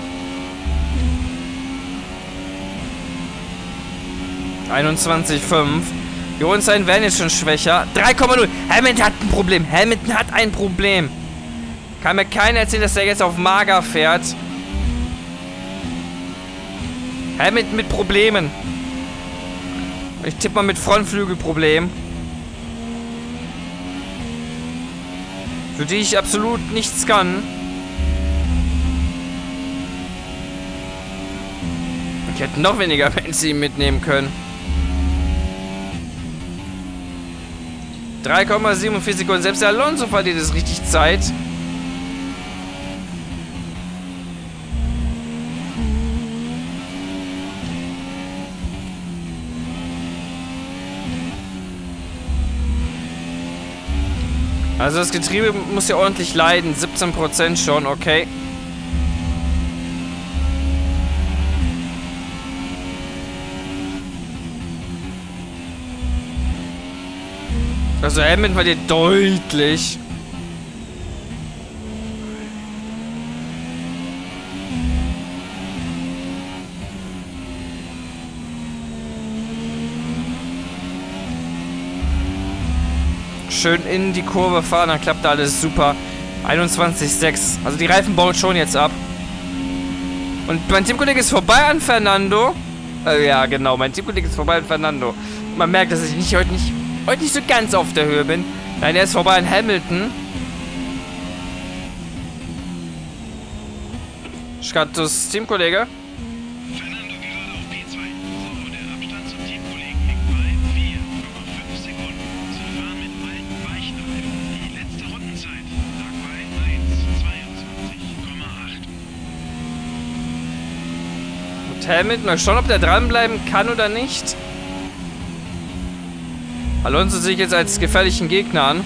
21,5. Jorenstein werden jetzt schon schwächer. 3,0. Hamilton hat ein Problem. Hamilton hat ein Problem. Kann mir keiner erzählen, dass er jetzt auf Mager fährt. Hamilton mit Problemen. Ich tippe mal mit Frontflügelproblem. Für die ich absolut nichts kann. Ich hätte noch weniger Benzin mitnehmen können. 3,74 Sekunden. Selbst der Alonso verliert es richtig Zeit. Also das Getriebe muss ja ordentlich leiden. 17% schon, okay. Also Hamilton verliert deutlich. Schön in die Kurve fahren, dann klappt da alles super. 21,6. Also die Reifen bauen schon jetzt ab. Und mein Teamkollege ist vorbei an Fernando. Äh, ja, genau, mein Teamkollege ist vorbei an Fernando. Man merkt, dass ich nicht heute nicht heute nicht so ganz auf der Höhe bin. Nein, er ist vorbei an Hamilton. Skatus Teamkollege. Fernando gerade auf P2. So, der Abstand zum Teamkollegen liegt bei 4,5 Sekunden. Sie fahren mit alten weichen Reifen. Die letzte Rundenzeit lag bei 1,22,8. Und Hamilton, mal schauen, ob der dranbleiben kann oder nicht. Alonso sich jetzt als gefährlichen Gegner an.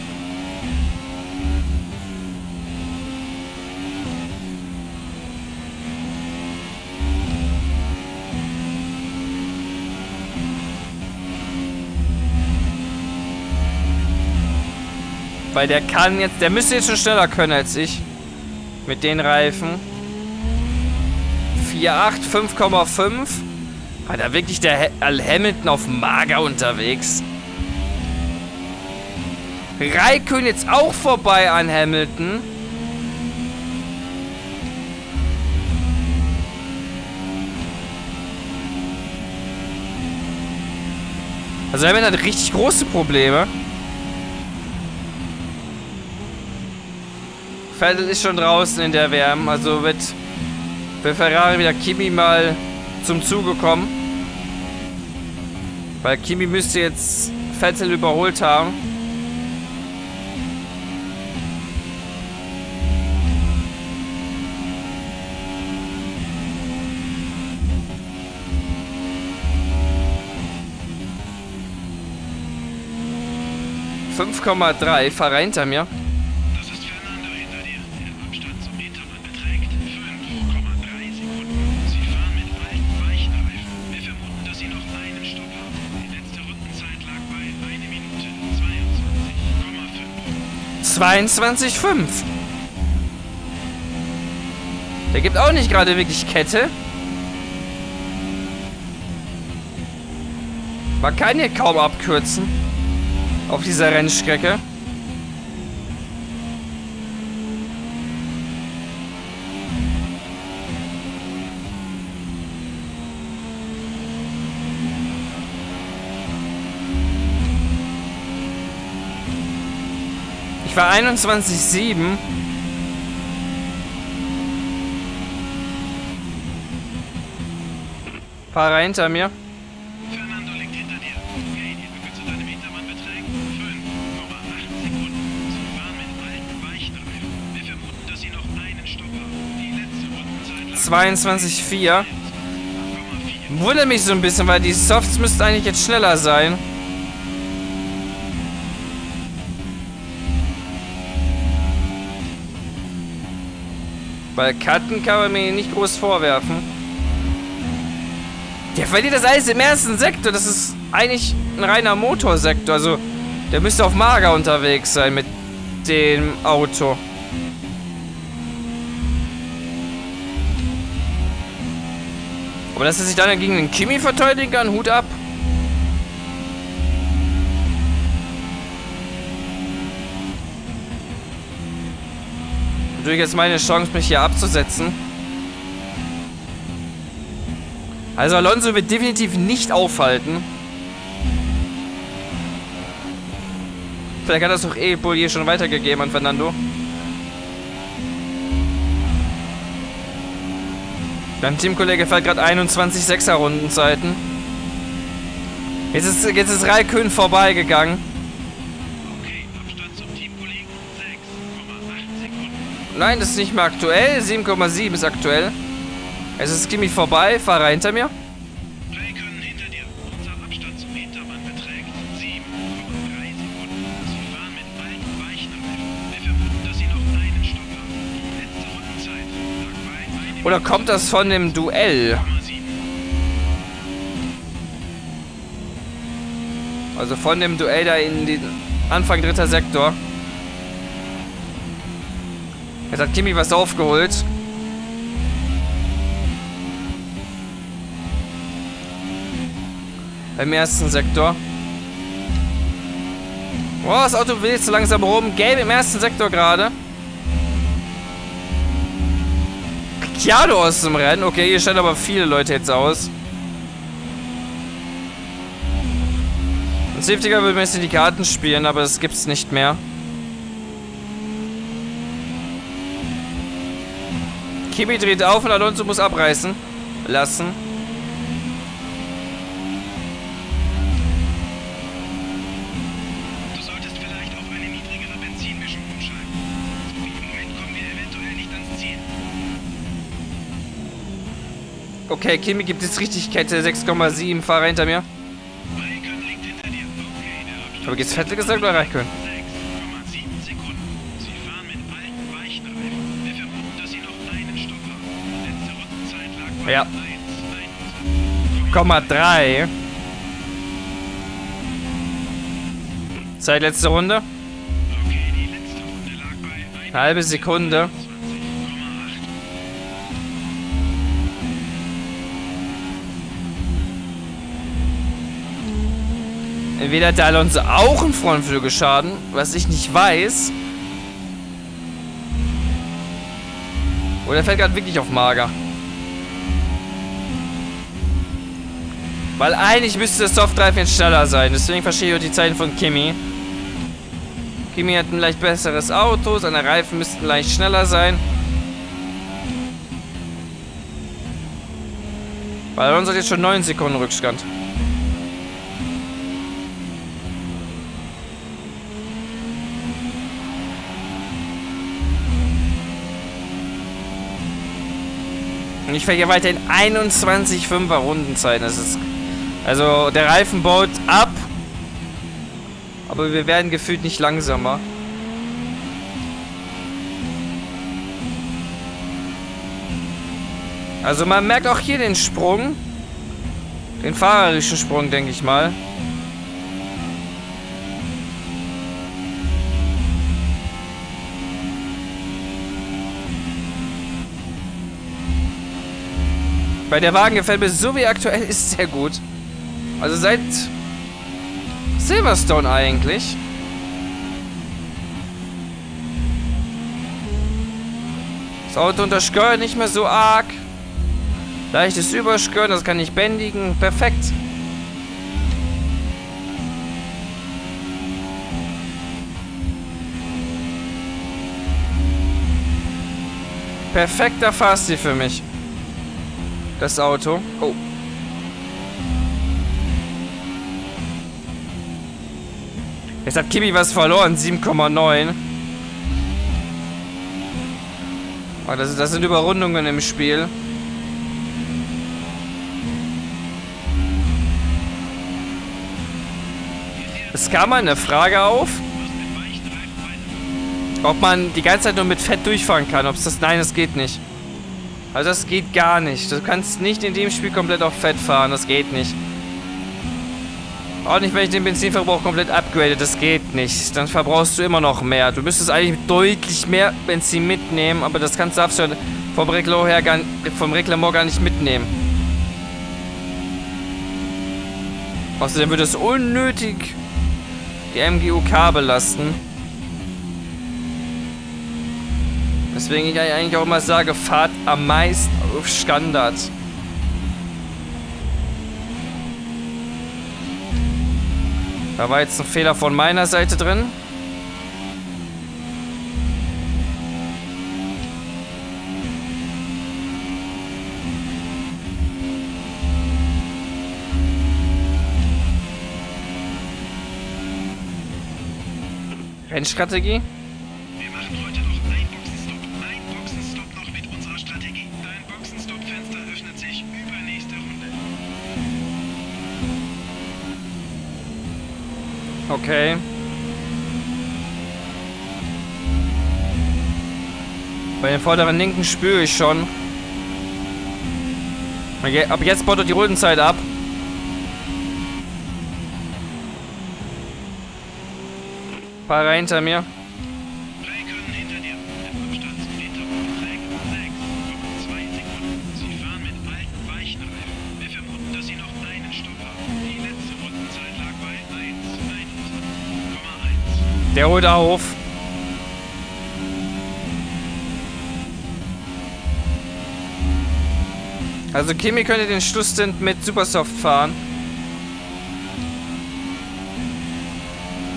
Weil der kann jetzt, der müsste jetzt schon schneller können als ich. Mit den Reifen. 4,8, 5,5. War da wirklich der Hamilton auf Mager unterwegs? Raikön jetzt auch vorbei an Hamilton. Also Hamilton hat richtig große Probleme. Vettel ist schon draußen in der Wärme, also wird bei Ferrari wieder Kimi mal zum Zuge kommen. Weil Kimi müsste jetzt Vettel überholt haben. Fünf Komma drei, fahr hinter mir. Das ist Fernando hinter dir. Der Abstand zum Hintermann beträgt 5,3 Sekunden. Sie fahren mit alten weichen Reifen. Wir vermuten, dass Sie noch einen Stopp haben. Die letzte Rundenzeit lag bei 1 Minute 22,5. 22,5. Der gibt auch nicht gerade wirklich Kette. Man kann hier kaum abkürzen. Auf dieser Rennstrecke. Ich war 21,7. Fahrer hinter mir. 22,4. Wundert mich so ein bisschen, weil die Softs müssten eigentlich jetzt schneller sein. Weil Cutten kann man mir nicht groß vorwerfen. Der verliert das alles im ersten Sektor. Das ist eigentlich ein reiner Motorsektor. Also, der müsste auf Mager unterwegs sein mit dem Auto. Aber dass er sich dann gegen den Kimi verteidigen kann, Hut ab. Natürlich jetzt meine Chance, mich hier abzusetzen. Also Alonso wird definitiv nicht aufhalten. Vielleicht hat das doch eh wohl hier schon weitergegeben an Fernando. Dein Teamkollege fährt gerade 21 6er Rundenzeiten. Jetzt ist, jetzt ist Raikön vorbeigegangen. Okay, Abstand zum Teamkollegen 6,8 Sekunden. Nein, das ist nicht mehr aktuell. 7,7 ist aktuell. Es ist Kimi vorbei. Fahrer hinter mir. Oder kommt das von dem Duell? 7. Also von dem Duell da in den Anfang dritter Sektor. Jetzt hat Kimi was aufgeholt. Beim ersten Sektor. Oh, das Auto will jetzt langsam rum. Gelb im ersten Sektor gerade. Ricciardo aus dem Rennen. Okay, hier stellen aber viele Leute jetzt aus. Ein Safety-Car will mir jetzt die Karten spielen, aber das gibt's nicht mehr. Kimi dreht auf und Alonso muss abreißen. Lassen. Okay, Kimi gibt jetzt richtig Kette. 6,7 Fahrer hinter mir. Aber geht's Vettel gesagt oder Raikkonen? 6,7 Sekunden. Sie fahren mit alten weichen Entweder hat der Alonso auch einen Frontflügelschaden, was ich nicht weiß. Oder er fällt gerade wirklich auf mager. Weil eigentlich müsste das Softreifen jetzt schneller sein. Deswegen verstehe ich die Zeiten von Kimi. Kimi hat ein leicht besseres Auto. Seine Reifen müssten leicht schneller sein. Weil Alonso hat jetzt schon 9 Sekunden Rückstand. Und ich fahre weiter in 21,5er Rundenzeiten. Das ist. Also der Reifen baut ab. Aber wir werden gefühlt nicht langsamer. Also man merkt auch hier den Sprung. Den fahrerischen Sprung, denke ich mal. Bei der Wagen gefällt mir so wie aktuell ist sehr gut. Also seit Silverstone eigentlich. Das Auto untersteuert nicht mehr so arg. Leichtes Übersteuern, das kann ich bändigen. Perfekt. Perfekter Fahrstil für mich. Das Auto. Oh. Jetzt hat Kimi was verloren. 7,9. Oh, das, das sind Überrundungen im Spiel. Es kam eine Frage auf, ob man die ganze Zeit nur mit Fett durchfahren kann. Ob es das. Nein, das geht nicht. Also das geht gar nicht. Du kannst nicht in dem Spiel komplett auf Fett fahren. Das geht nicht. Auch nicht, wenn ich den Benzinverbrauch komplett upgrade. Das geht nicht. Dann verbrauchst du immer noch mehr. Du müsstest eigentlich deutlich mehr Benzin mitnehmen, aber das kannst, darfst du vom Reclamor her gar, vom Reclamor gar nicht mitnehmen. Außerdem würde es unnötig die MGUK belasten. Deswegen ich eigentlich auch immer sage, fahrt am meisten auf Standard. Da war jetzt ein Fehler von meiner Seite drin. Rennstrategie? Okay. Bei den vorderen linken spüre ich schon. Ab jetzt baut er die Rundenzeit ab. Fahrer hinter mir. Der holt auf. Also Kimi könnte den Schlussstint mit Supersoft fahren.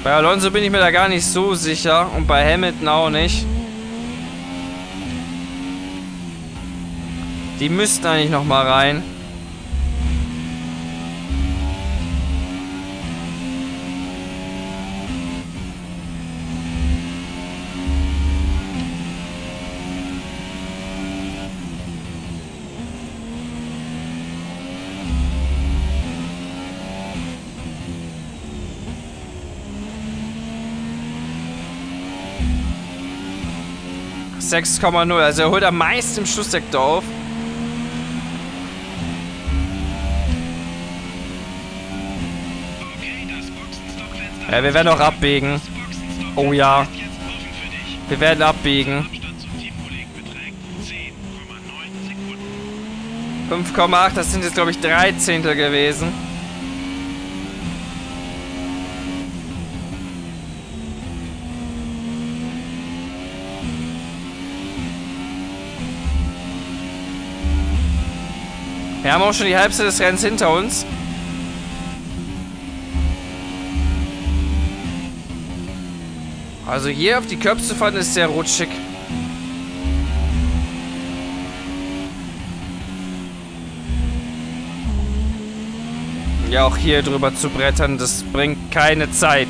Bei Alonso bin ich mir da gar nicht so sicher und bei Hamilton auch nicht. Die müssten eigentlich noch mal rein. Sechs Komma null. Also er holt am meisten im Schlusssektor auf. Ja, wir werden auch abbiegen. Oh ja. Wir werden abbiegen. Abstand zum Teamkollegen beträgt 10,9 Sekunden. 5,8, das sind jetzt glaube ich drei Zehntel gewesen. Wir haben auch schon die Halbzeit des Rennens hinter uns. Also hier auf die Köpfe zu fahren ist sehr rutschig. Ja, auch hier drüber zu brettern, das bringt keine Zeit.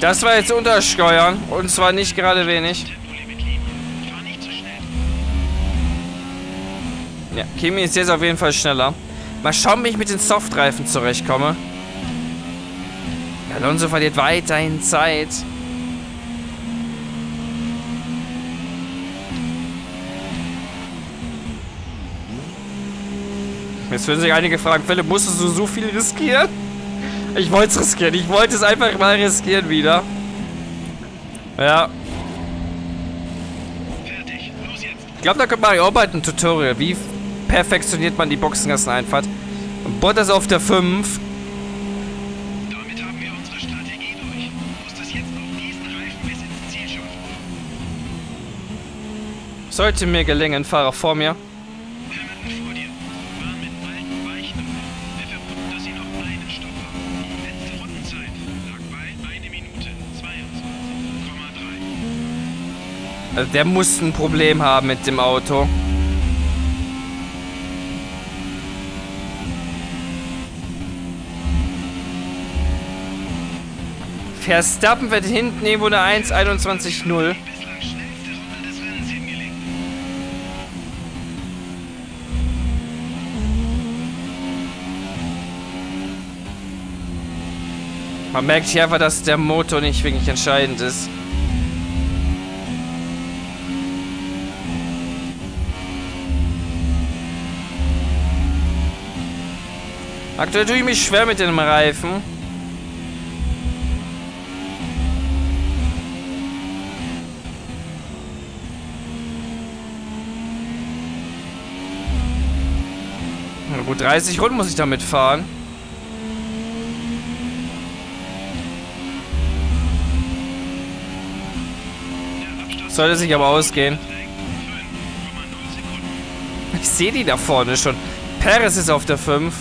Das war jetzt Untersteuern und zwar nicht gerade wenig. Ja, Kimi ist jetzt auf jeden Fall schneller. Mal schauen, wie ich mit den Softreifen zurechtkomme. Alonso verliert weiterhin Zeit. Jetzt würden sich einige fragen, Philipp, musstest du so viel riskieren? Ich wollte es riskieren. Ich wollte es einfach mal riskieren wieder. Ja, Fertig. Los jetzt. ich glaube, da könnte Mario auch bald ein Tutorial. Wie perfektioniert man die Boxengasseneinfahrt? Bottas auf der 5. Damit haben wir unsere Strategie durch. Du musst es jetzt auf diesen Reifen bis ins Ziel schaffen. Sollte mir gelingen, Fahrer vor mir. Also der muss ein Problem haben mit dem Auto. Verstappen wird hinten irgendwo eine 1,21,0. Bislang schnellste Runde des Rennens hingelegt. Man merkt hier einfach, dass der Motor nicht wirklich entscheidend ist. Aktuell tue ich mich schwer mit dem Reifen. Na gut, 30 Runden muss ich damit fahren. Sollte sich aber ausgehen. Ich sehe die da vorne schon. Paris ist auf der 5.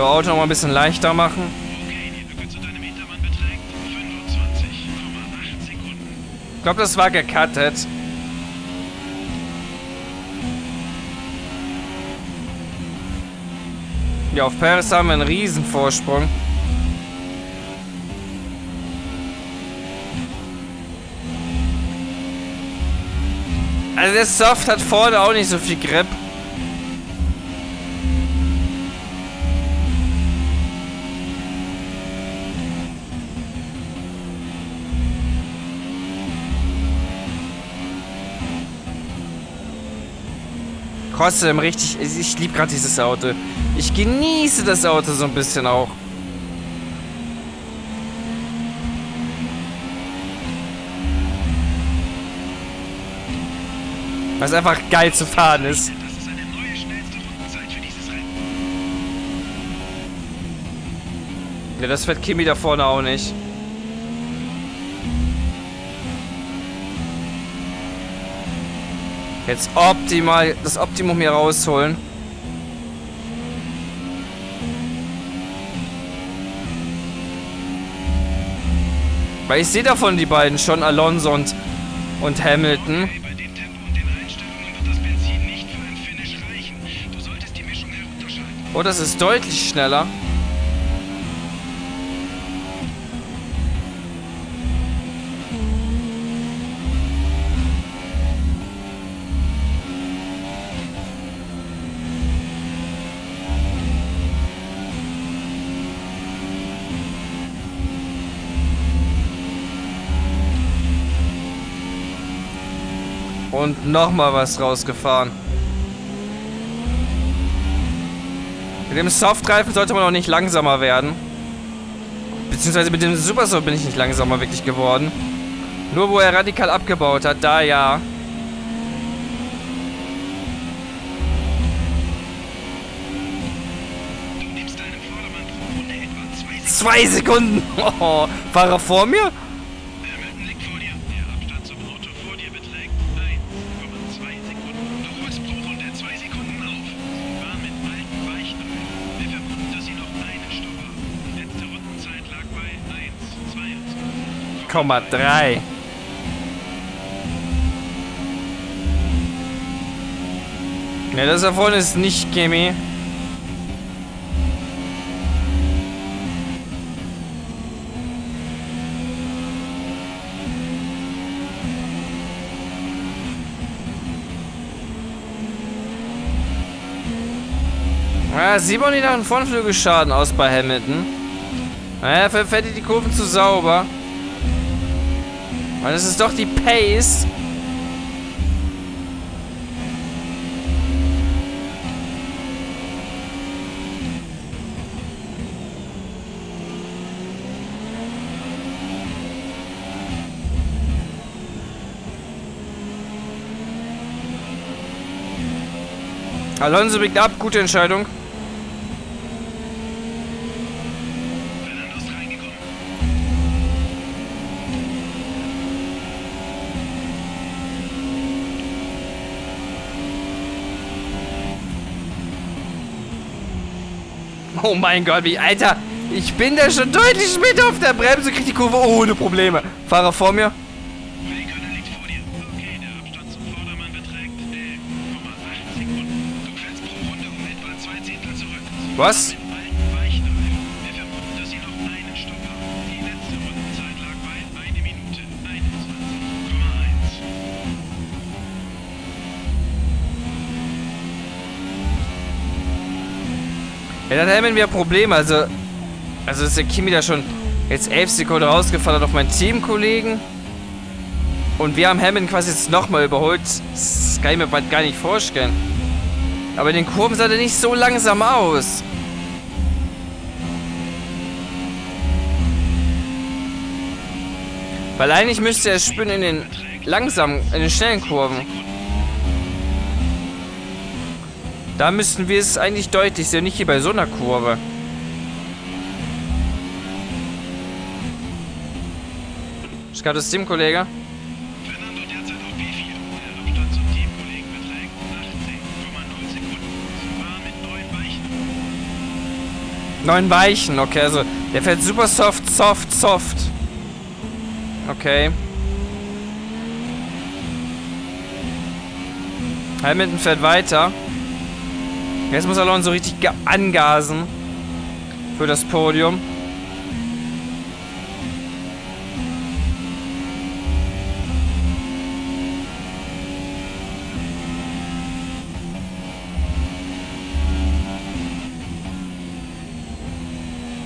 Ja, Auto mal ein bisschen leichter machen. Okay, die Lücke zu deinem Hintermann beträgt 25,8 Sekunden. Ich glaube, das war gecuttet. Ja, auf Paris haben wir einen riesen Vorsprung. Also der Soft hat vorne auch nicht so viel Grip. Trotzdem richtig, ich liebe gerade dieses Auto. Ich genieße das Auto so ein bisschen auch. Es einfach geil zu fahren ist. Ja, das fährt Kimi da vorne auch nicht. Jetzt optimal das Optimum hier rausholen. Weil ich sehe davon die beiden schon, Alonso und, und Hamilton. Okay, bei dem Tempo und Und nochmal was rausgefahren. Mit dem Softreifen sollte man auch nicht langsamer werden. Beziehungsweise mit dem Supersoft bin ich nicht langsamer wirklich geworden. Nur wo er radikal abgebaut hat, da ja. Zwei Sekunden. Oh, war er vor mir? Hamilton liegt vor dir. Der Abstand zum Auto vor dir beträgt 1,2 Sekunden. Du holst pro Runde zwei Sekunden auf. Sie fahren mit alten Weichreifen. Wir vermuten, dass sie noch einen Stopp haben. Die letzte Rundenzeit lag bei 1,22. Komma drei. Ja, das da vorne ist nicht Kimi. Ja, Simon die nach dem Frontflügelschaden aus bei Hamilton. Naja, fährt die Kurven zu sauber. Und es ist doch die Pace. Alonso biegt ab, gute Entscheidung. Oh mein Gott, wie, Alter, ich bin da schon deutlich mit auf der Bremse, krieg die Kurve ohne Probleme. Fahrer vor mir. Raikkonen Ja, dann haben wir Probleme, also... Also ist der Kimi da schon jetzt 11 Sekunden rausgefahren auf meinen Teamkollegen. Und wir haben Hamilton quasi jetzt nochmal überholt. Das kann ich mir bald gar nicht vorstellen. Aber in den Kurven sah er nicht so langsam aus. Weil eigentlich müsste er spüren in den langsamen, in den schnellen Kurven. Da müssten wir es eigentlich deutlich sehen, nicht hier bei so einer Kurve. Skatus Team, Kollege. Fernando derzeit auf P4. Der Abstand zum Teamkollegen beträgt 18,0 Sekunden. Sie fahren mit neun Weichen. Neun Weichen, okay, also der fährt super soft, soft, soft. Okay. Hamilton fährt weiter. Jetzt muss Alonso richtig angasen für das Podium.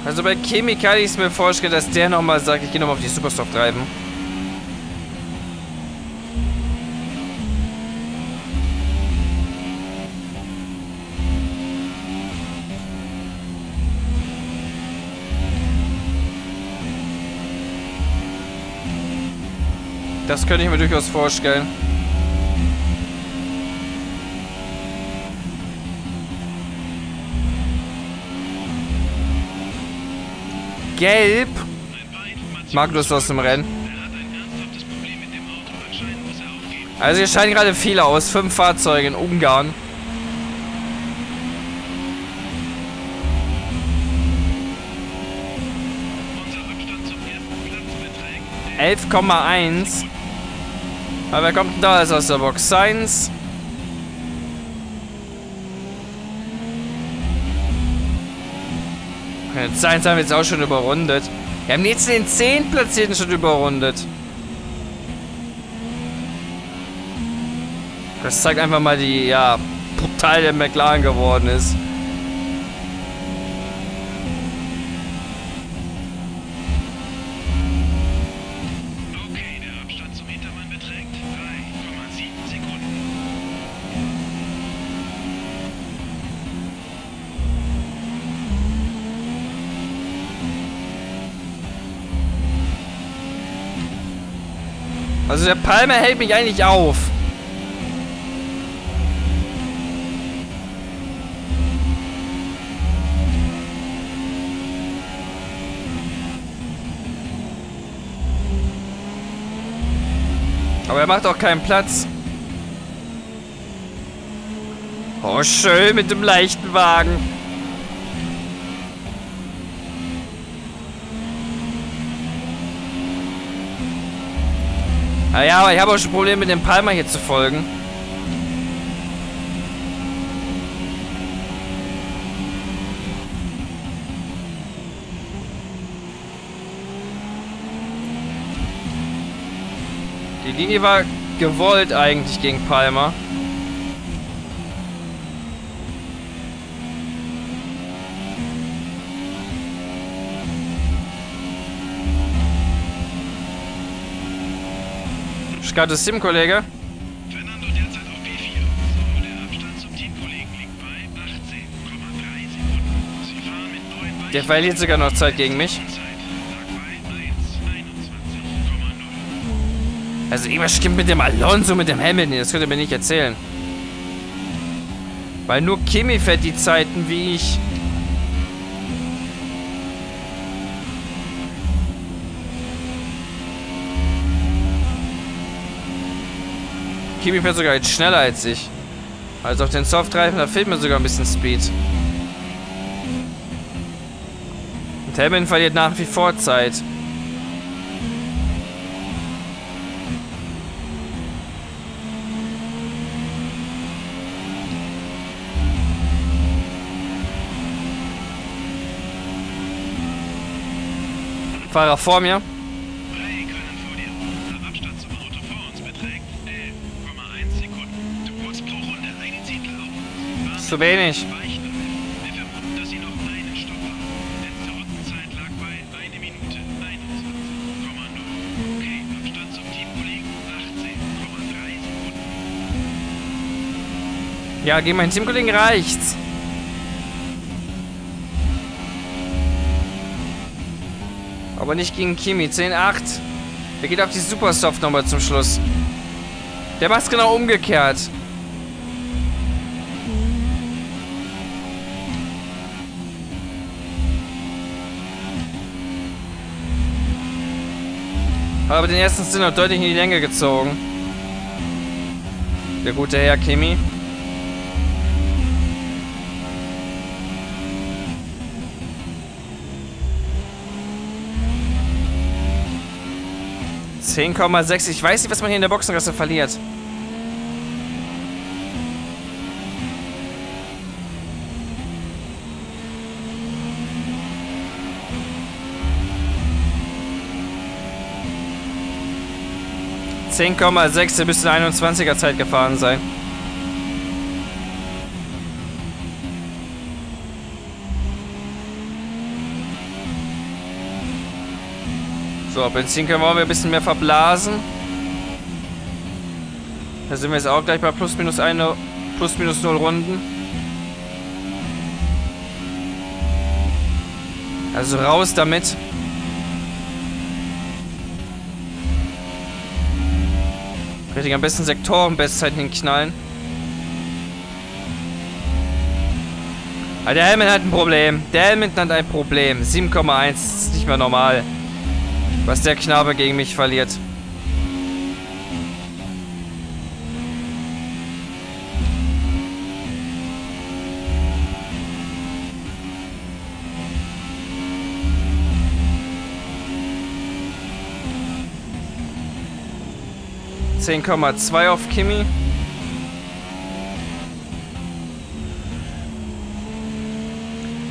Also bei ich es mir vorstellen, dass der nochmal sagt, ich gehe nochmal auf die Superstop treiben. Das könnte ich mir durchaus vorstellen. Gelb. Magnus aus dem Rennen. Also hier scheinen gerade viele aus. Fünf Fahrzeuge in Ungarn. Unser Abstand zum ersten Platz beträgt 11,1. Aber wer kommt denn da jetzt aus der Box? Sainz. Okay, Sainz haben wir jetzt auch schon überrundet. Wir haben jetzt den 10. Platzierten schon überrundet. Das zeigt einfach mal die, ja, brutal der McLaren geworden ist. Also der Palmer hält mich eigentlich auf. Aber er macht auch keinen Platz. Oh, schön mit dem leichten Wagen. Naja, aber ich habe auch schon Probleme mit dem Palmer hier zu folgen. Die Linie war gewollt eigentlich gegen Palmer. Skates Sim, Kollege. Fernando derzeit auf P4. So, der Abstand zum Teamkollegen liegt bei 18,3 Sekunden. Sie fahren mit neun Weichen. Der verliert sogar noch Zeit gegen mich. Zeit lag bei 1,21,0. Also irgendwas stimmt mit dem Alonso, mit dem Hamilton. Das könnt ihr mir nicht erzählen. Weil nur Kimi fährt die Zeiten wie ich. Kimi fährt sogar jetzt schneller als ich. Also auf den Softreifen, da fehlt mir sogar ein bisschen Speed. Und Hamilton verliert nach wie vor Zeit. Fahrer vor mir. zu wenig. Ja, gegen meinen Teamkollegen reicht's. Aber nicht gegen Kimi. 10-8. Der geht auf die Supersoft nochmal zum Schluss. Der macht's genau umgekehrt. Aber den ersten Sinn noch deutlich in die Länge gezogen. Der gute Herr Kimi. Zehn Komma sechs. Ich weiß nicht, was man hier in der Boxengasse verliert. Zehn Komma sechs. Der müsste in 21er Zeit gefahren sein. So, Benzin können wir auch ein bisschen mehr verblasen. Da sind wir jetzt auch gleich bei plus minus eine, plus minus null Runden. Also raus damit. Richtig am besten Sektorenbestzeiten hinknallen. Ah, der Helmet hat ein Problem. Der Helmet hat ein Problem. 7,1 ist nicht mehr normal. Was der Knabe gegen mich verliert. Zehn Komma zwei auf Kimi.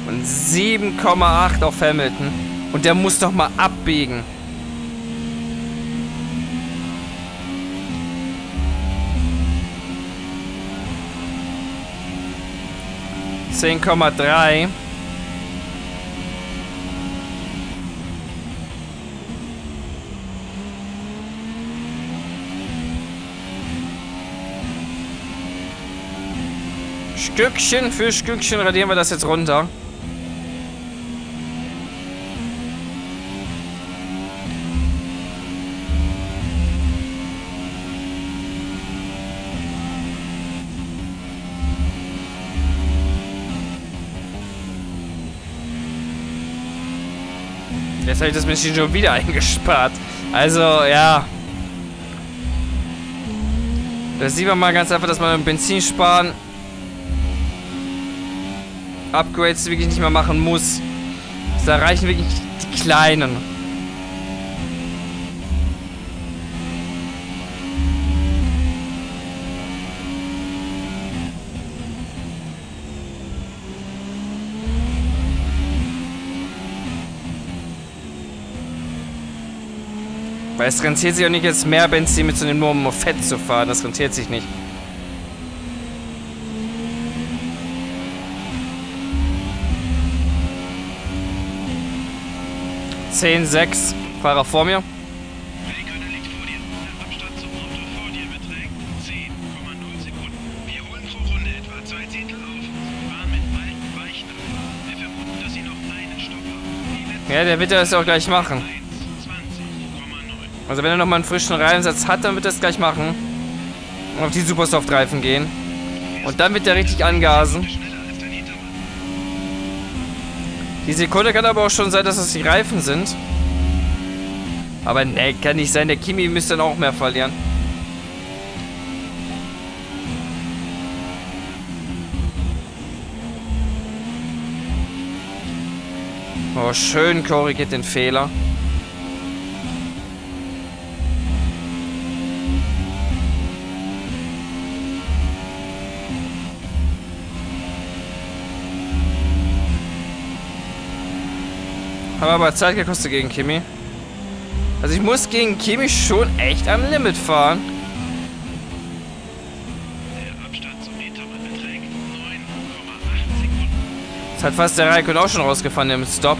Und 7,8 auf Hamilton. Und der muss doch mal abbiegen. Zehn Komma drei. Stückchen für Stückchen radieren wir das jetzt runter. Jetzt habe ich das Machine schon wieder eingespart. Also, ja. Da sieht man mal ganz einfach, dass man Benzin sparen Upgrades wirklich nicht mehr machen muss. Da reichen wirklich die kleinen. Weil es rentiert sich auch nicht jetzt mehr Benzin mitzunehmen, nur um Fett zu fahren. Das rentiert sich nicht. 10, 6. Fahrer vor mir. Ja, der wird das auch gleich machen. Also wenn er nochmal einen frischen Reifensatz hat, dann wird er es gleich machen. Und auf die Supersoft-Reifen gehen. Und dann wird er richtig angasen. Die Sekunde kann aber auch schon sein, dass es die Reifen sind. Aber ne, kann nicht sein. Der Kimi müsste dann auch mehr verlieren. Oh, schön korrigiert den Fehler. Haben aber Zeit gekostet gegen Kimi. Also ich muss gegen Kimi schon echt am Limit fahren. Der Abstand zum Hintermann beträgt 9,8 Sekunden. Das hat fast der Raikön auch schon rausgefahren im Stop.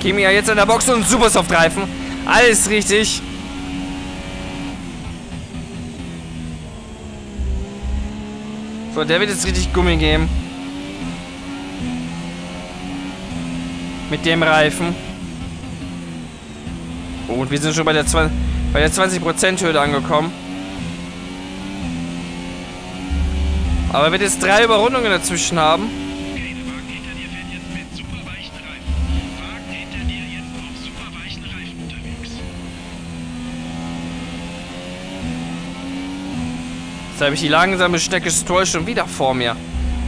Kimi ja jetzt an der Box und Supersoft-Reifen. Alles richtig. So, der wird jetzt richtig Gummi geben. Mit dem Reifen. Und wir sind schon bei der, 20, bei der 20%-Hürde angekommen. Aber er wird jetzt drei Überrundungen dazwischen haben. Jetzt habe ich die langsame Schnecke Stroll schon wieder vor mir.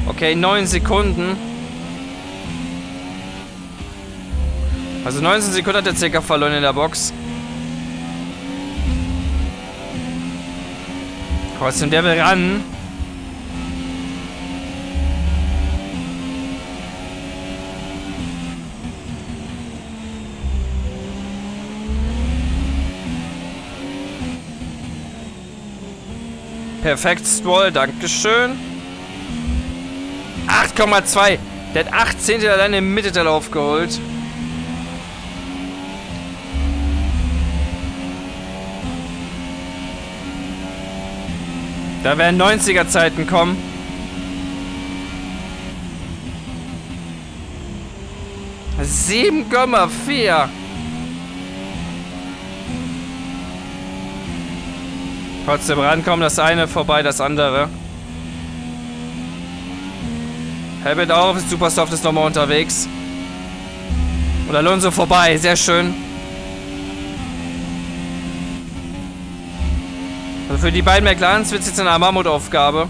Okay, neun Sekunden. Also 19 Sekunden hat der circa verloren in der Box. Trotzdem, der will ran. Perfekt, Stroll, Dankeschön. 8,2. Der hat 8 Zehntel alleine im Mittelteil aufgeholt. Da werden 90er Zeiten kommen. Sieben Komma vier. Trotzdem rankommen, das eine vorbei, das andere. Helmet auf, Supersoft ist nochmal unterwegs. Und Alonso vorbei, sehr schön. Also für die beiden McLarens wird es jetzt eine Mammutaufgabe.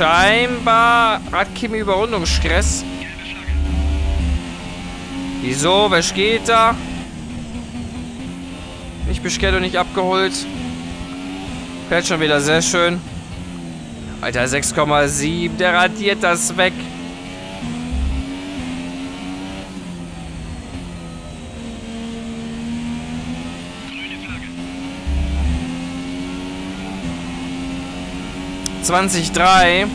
Scheinbar hat Kimi Überrundungsstress. Wieso? Wer geht da? Nicht beschert und nicht abgeholt. Fährt schon wieder sehr schön. Alter, 6,7. Der radiert das weg. 20,3.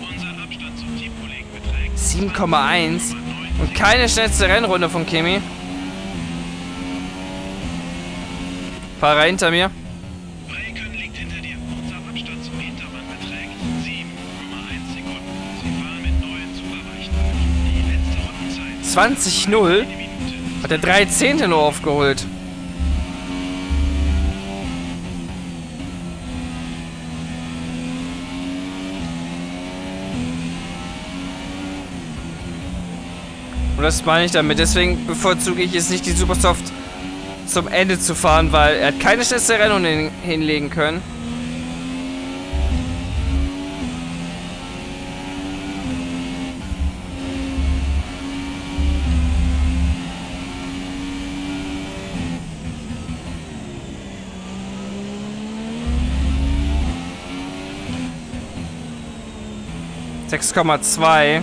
Unser Abstand zum Teamkollegen beträgt 7,1. Und keine schnellste Rennrunde von Kimi. Fahrer hinter mir. Raikön liegt hinter dir. Unser Abstand zum das meine ich damit. Deswegen bevorzuge ich es nicht, die Supersoft zum Ende zu fahren, weil er hat keine schnellste Rennung hin hinlegen können. Sechs Komma zwei.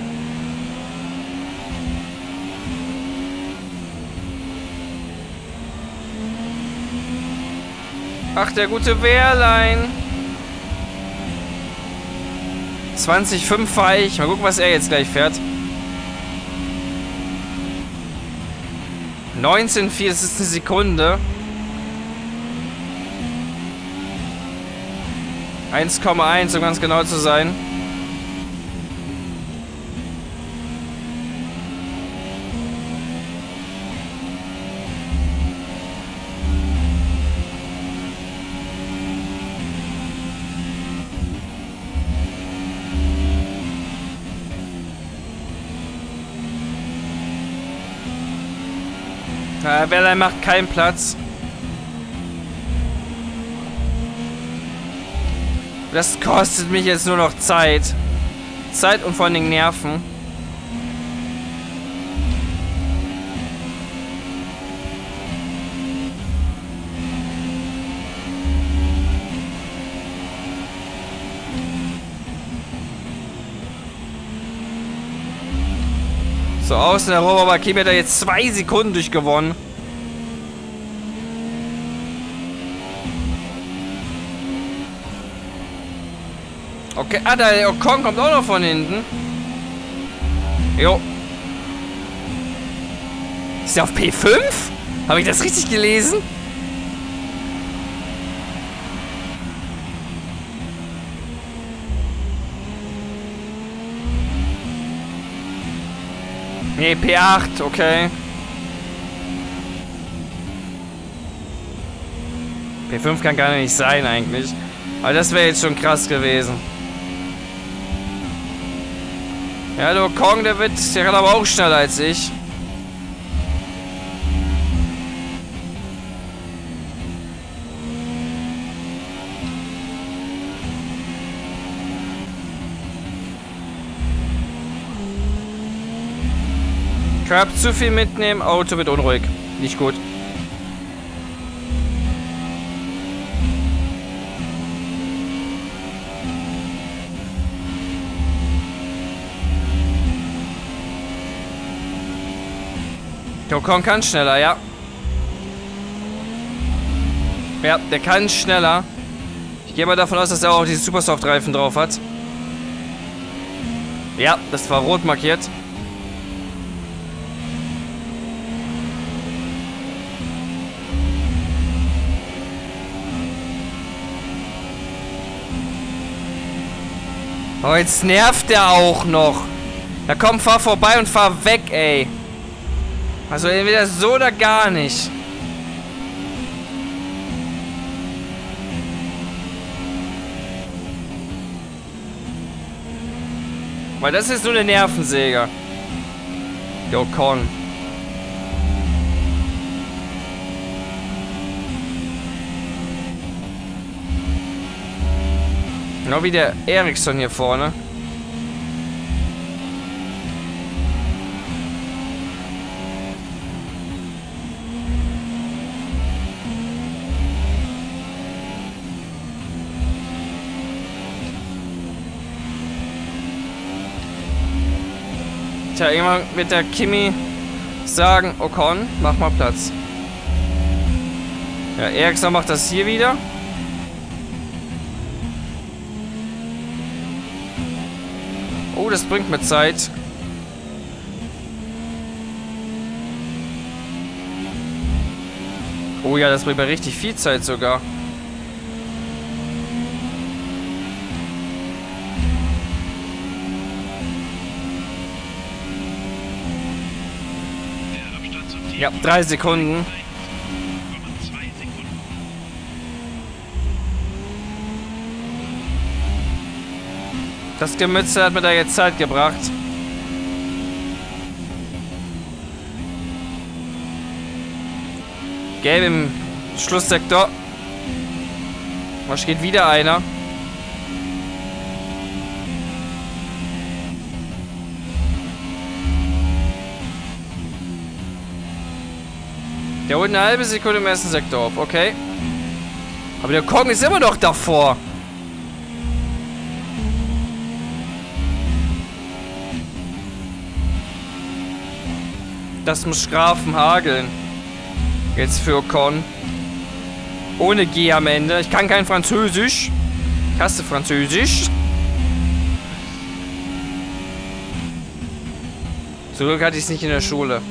Ach, der gute Wehrlein. 20,5 fahre ich. Mal gucken, was er jetzt gleich fährt. 19,4, das ist eine Sekunde. 1,1, um ganz genau zu sein. Wehrlein macht keinen Platz. Das kostet mich jetzt nur noch Zeit. Zeit und vor allen Dingen Nerven. So, außen der Roboter Kiebert jetzt zwei Sekunden durchgewonnen. Okay, ah, der Ocon kommt auch noch von hinten. Jo. Ist der auf P5? Habe ich das richtig gelesen? Nee, P8, okay. P5 kann gar nicht sein eigentlich. Aber das wäre jetzt schon krass gewesen. Ja, der Kong, der wird, der kann aber auch schneller als ich. Crab zu viel mitnehmen, Auto wird unruhig. Nicht gut. Tokon kann schneller, ja. Ja, der kann schneller. Ich gehe mal davon aus, dass er auch diese Supersoft-Reifen drauf hat. Ja, das war rot markiert. Oh, jetzt nervt der auch noch. Na komm, fahr vorbei und fahr weg, ey. Also entweder so oder gar nicht. Weil das ist nur eine Nervensäge. Jo, Con. Genau wie der Ericsson hier vorne. Tja, irgendwann wird der Kimi sagen, Ocon, mach mal Platz. Ja, Ericsson macht das hier wieder. Oh, das bringt mir Zeit. Oh ja, das bringt mir richtig viel Zeit sogar. Ja, drei Sekunden. 1,2 Sekunden. Das Gemütze hat mir da jetzt Zeit gebracht. Gelb im Schlusssektor. Da steht wieder einer. Eine halbe Sekunde im ersten Sektor auf, okay. Aber der Kong ist immer noch davor. Das muss Strafen hageln. Jetzt für Ocon. Ohne G am Ende. Ich kann kein Französisch. Ich hasse Französisch. Zum Glück hatte ich es nicht in der Schule.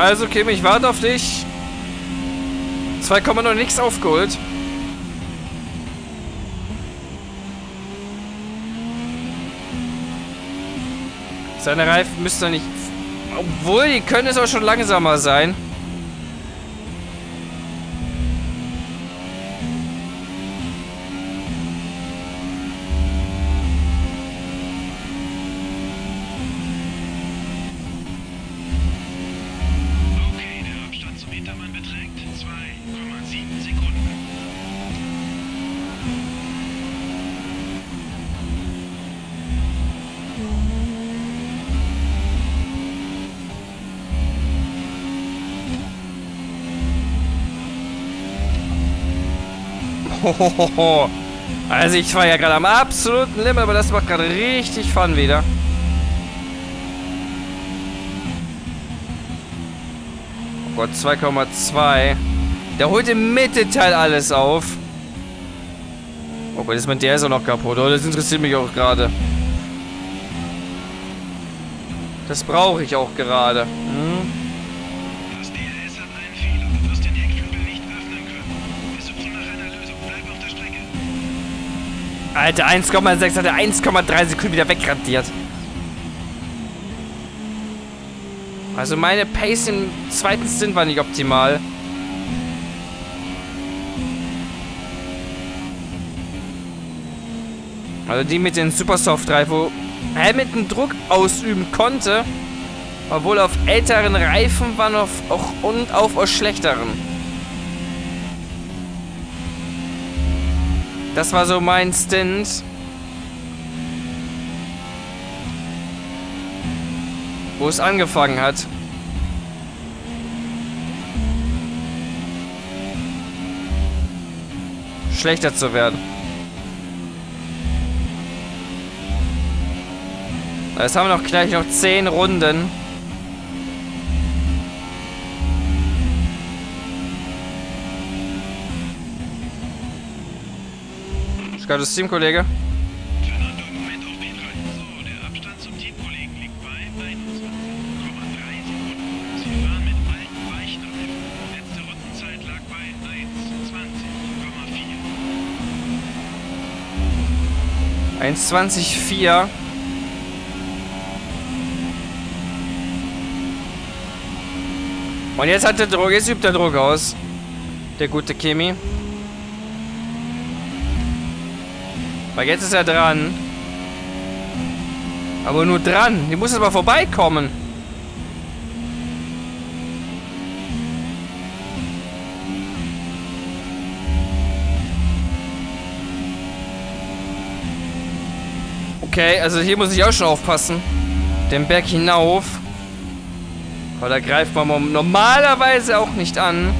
Also, Kim, ich warte auf dich. 2, noch nichts aufgeholt. Seine Reifen müssten doch nicht... Obwohl, die können es auch schon langsamer sein. Hohoho. Also ich war ja gerade am absoluten Limit, aber das macht gerade richtig Fun wieder. Oh Gott, 2,2. Der holt im Mittelteil alles auf. Oh Gott, ist mein der ist auch noch kaputt. Oh, das interessiert mich auch gerade. Das brauche ich auch gerade. Alter, 1,6 hat er 1,3 Sekunden wieder wegradiert. Also meine Pace im zweiten Stint war nicht optimal. Also die mit den Supersoft 3, wo Hamilton Druck ausüben konnte, obwohl auf älteren Reifen waren auf, auch, und auf schlechteren. Das war so mein Stint. Wo es angefangen hat. Schlechter zu werden. Jetzt haben wir noch gleich noch 10 Runden. Rundenzeit lag bei 1,20,4. 1,24. Und jetzt hat der Druck, jetzt übt der Druck aus. Der gute Kimi. Weil jetzt ist er dran. Aber nur dran. Die muss aber vorbeikommen. Okay, also hier muss ich auch schon aufpassen. Den Berg hinauf. Aber da greift man normalerweise auch nicht an.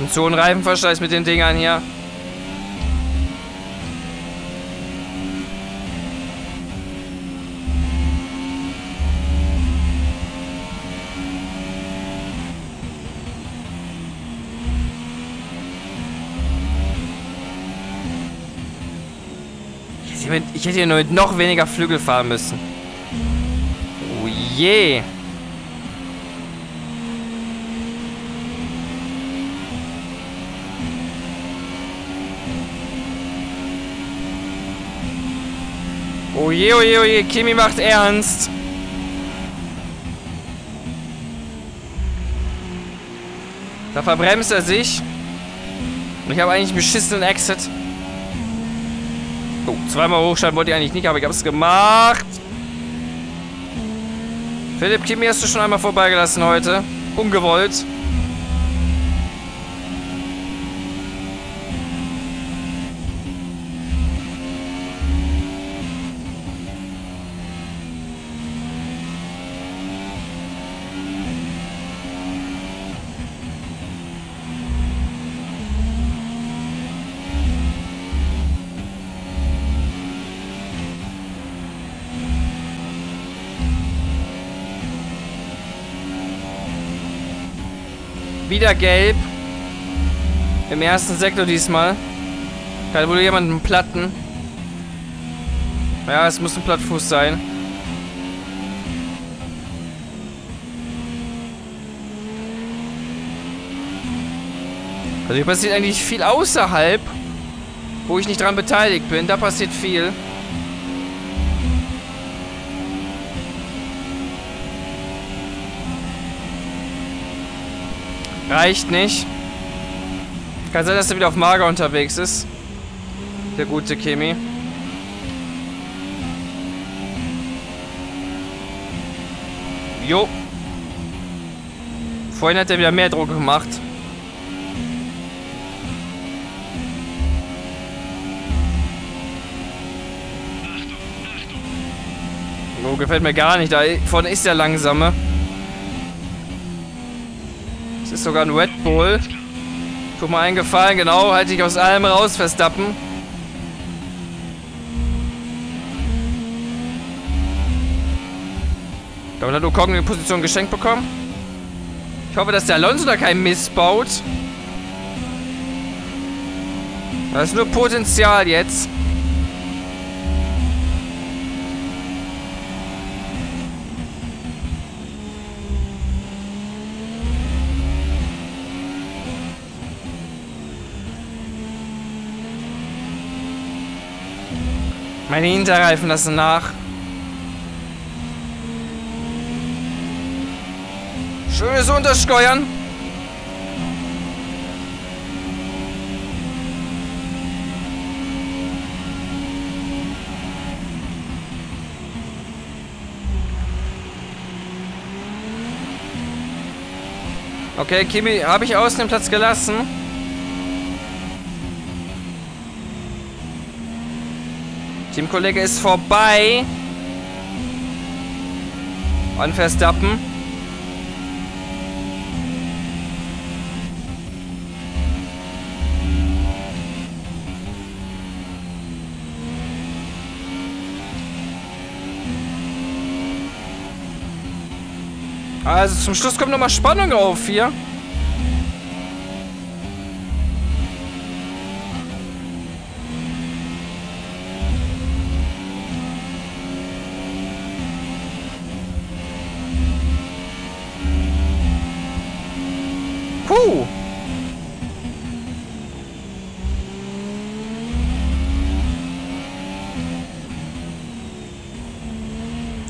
Habe einen zu Reifenverschleiß mit den Dingern hier. Ich hätte, mit, ich hätte hier nur mit noch weniger Flügel fahren müssen. Oh je. Oh je, oh je, oh je. Kimi macht ernst. Da verbremst er sich. Und ich habe eigentlich einen beschissenen Exit. Oh, zweimal hochschalten wollte ich eigentlich nicht, aber ich habe es gemacht. Philipp, Kimi hast du schon einmal vorbeigelassen heute. Ungewollt. Wieder gelb. Im ersten Sektor diesmal. Kann wohl jemand einen Platten. Ja, es muss ein Plattfuß sein. Also hier passiert eigentlich viel außerhalb, wo ich nicht dran beteiligt bin. Da passiert viel. Reicht nicht. Kann sein, dass er wieder auf Mager unterwegs ist. Der gute Kimi. Jo. Vorhin hat er wieder mehr Druck gemacht. Oh, gefällt mir gar nicht. Da vorne ist der langsame. Ist sogar ein Red Bull. Tu mal einen Gefallen, genau. Halt dich aus allem raus, Verstappen. Damit hat Ocon die Position geschenkt bekommen. Ich hoffe, dass der Alonso da keinen Mist baut. Das ist nur Potenzial jetzt. Meine Hinterreifen lassen nach. Schönes Untersteuern. Okay, Kimi habe ich außen den Platz gelassen. Teamkollege ist vorbei. An Verstappen. Also zum Schluss kommt nochmal Spannung auf hier.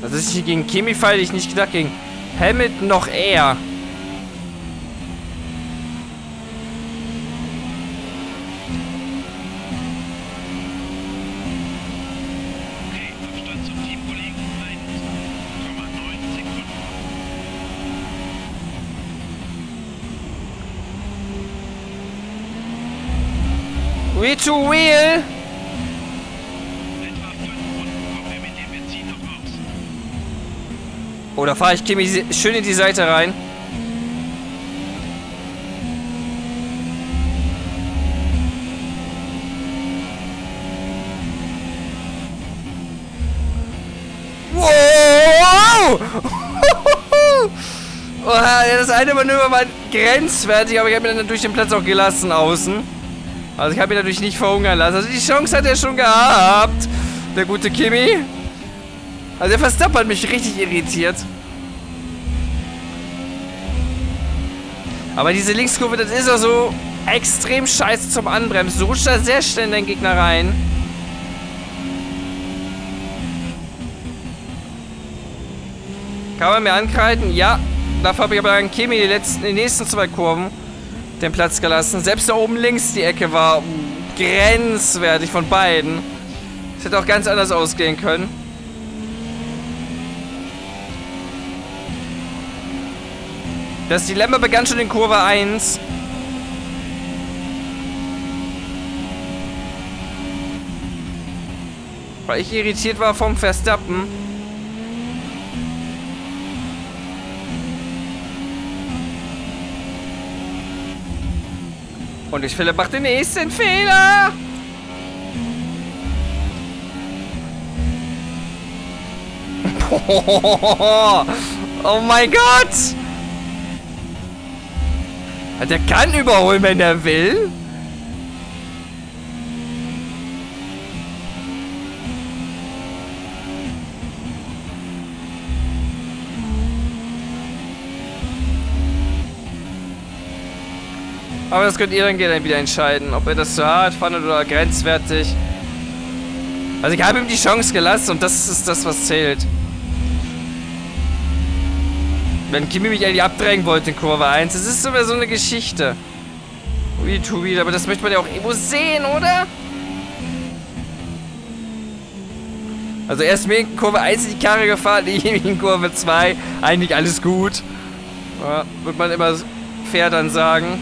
Das ist hier gegen Kimi fall ich nicht gedacht, gegen Hamilton noch eher. Okay, Abstand zum Teamkollegen 1,9 Sekunden. Wheel to Wheel. Etwa 5 Runden kommen wir mit dem Benzin noch raus. Oder fahre ich Kimi schön in die Seite rein? Wow! Oh, das eine Manöver war grenzwertig, aber ich habe ihn dann durch den Platz auch gelassen außen. Also ich habe ihn natürlich nicht verhungern lassen. Also die Chance hat er schon gehabt, der gute Kimi. Also der Verstappen hat mich richtig irritiert. Aber diese Linkskurve, das ist auch so extrem scheiße zum Anbremsen. Du rutscht da sehr schnell in deinen Gegner rein. Kann man mir ankreiden? Ja. Dafür habe ich aber dann Kimi die, letzten, die nächsten zwei Kurven den Platz gelassen. Selbst da oben links die Ecke war grenzwertig von beiden. Es hätte auch ganz anders ausgehen können. Das Dilemma begann schon in Kurve 1. Weil ich irritiert war vom Verstappen. Und ich Philipp macht den nächsten Fehler. Oh mein Gott! Der kann überholen, wenn er will. Aber das könnt ihr dann wieder entscheiden, ob ihr das zu hart fandet oder grenzwertig. Also ich habe ihm die Chance gelassen und das ist das, was zählt. Wenn Kimi mich eigentlich abdrängen wollte in Kurve 1, das ist sogar so eine Geschichte. Wie to wie, aber das möchte man ja auch irgendwo sehen, oder? Also erst mir in Kurve 1 in die Karre gefahren, ich in Kurve 2. Eigentlich alles gut. Ja, wird man immer fair dann sagen.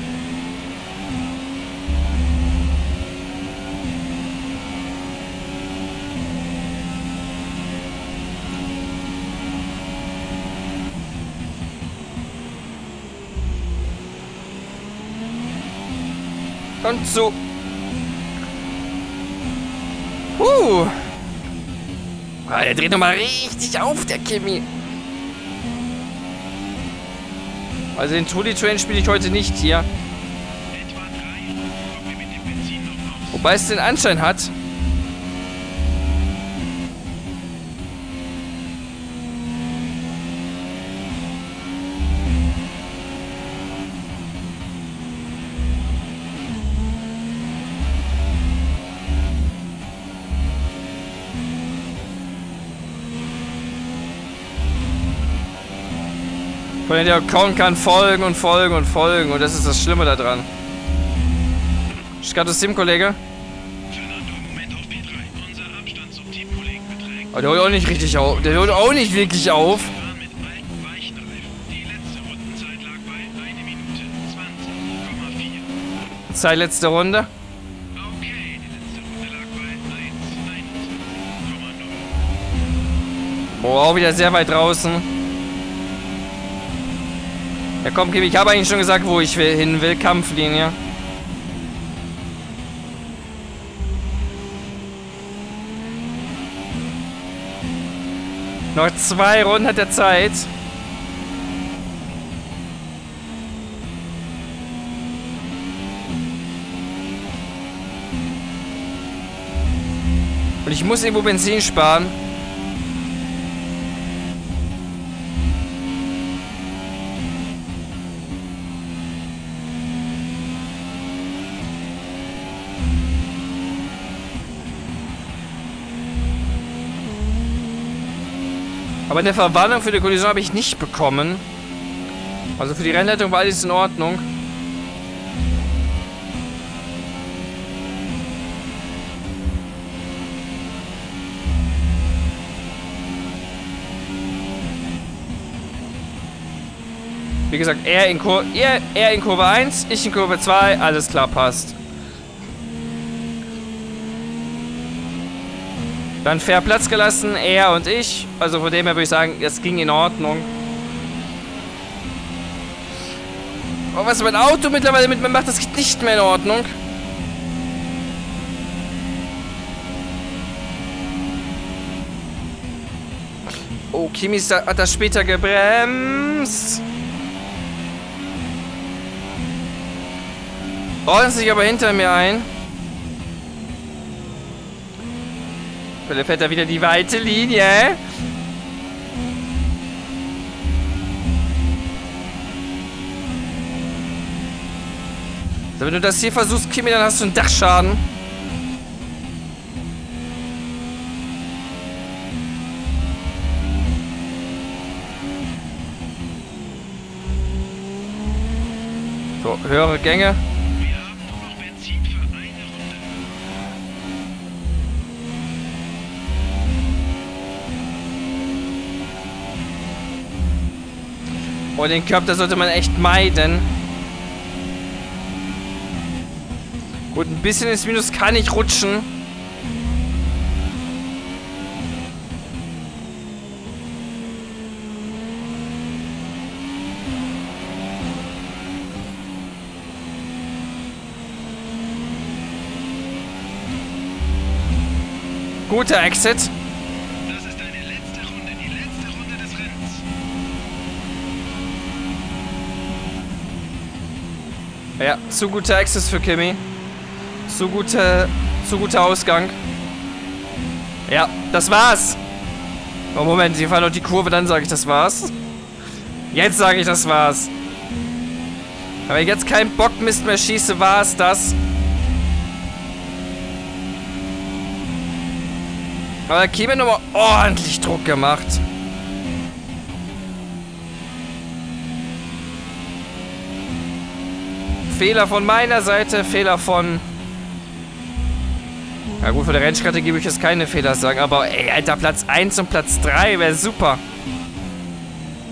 Kommt zu. Huh. Ah, der dreht nochmal richtig auf, der Kimi. Also den Tully Train spiele ich heute nicht hier. Wobei es den Anschein hat. Von dem der Account kann folgen und folgen und folgen und das ist das Schlimme daran. Skatus Sim, Kollege. Fernando im Moment auf P3. Unser Abstand zum Teamkollegen beträgt. Aber der holt auch nicht richtig auf. Der holt auch nicht wirklich auf. Wir fahren mit alten weichen Reifen. Die letzte Rundenzeit lag bei 1 Minute 20,4. Zeit letzte Runde. Okay, die letzte Runde lag bei 1,9,0. Oh, auch wieder sehr weit draußen. Ja komm, ich habe eigentlich schon gesagt, wo ich will, hin will. Kampflinie. Noch zwei Runden hat er Zeit. Und ich muss irgendwo Benzin sparen. Aber eine Verwarnung für die Kollision habe ich nicht bekommen. Also für die Rennleitung war alles in Ordnung. Wie gesagt, er in, Kur er, er in Kurve 1, ich in Kurve 2, alles klar passt. Dann fair Platz gelassen, er und ich. Also von dem her würde ich sagen, es ging in Ordnung. Aber was mein Auto mittlerweile mit mir macht, das geht nicht mehr in Ordnung. Oh, Kimi da, hat das später gebremst. Rollen sich aber hinter mir ein. Vielleicht fährt er wieder die weite Linie. So, wenn du das hier versuchst, Kimi, dann hast du einen Dachschaden. So, höhere Gänge. Oh, den Körper sollte man echt meiden. Gut, ein bisschen ins Minus kann ich rutschen. Guter Exit. Ja, zu guter Access für Kimi. Zu gute, zu guter Ausgang. Ja, das war's. Oh Moment, hier fahren noch die Kurve, dann sage ich, das war's. Jetzt sage ich, das war's. Aber wenn ich jetzt keinen Bockmist mehr schieße, war's das. Aber Kimi hat nochmal ordentlich Druck gemacht. Fehler von meiner Seite, Fehler von... Ja gut, für die Rennstrategie würde ich jetzt keine Fehler sagen, aber ey, Alter, Platz 1 und Platz 3 wäre super.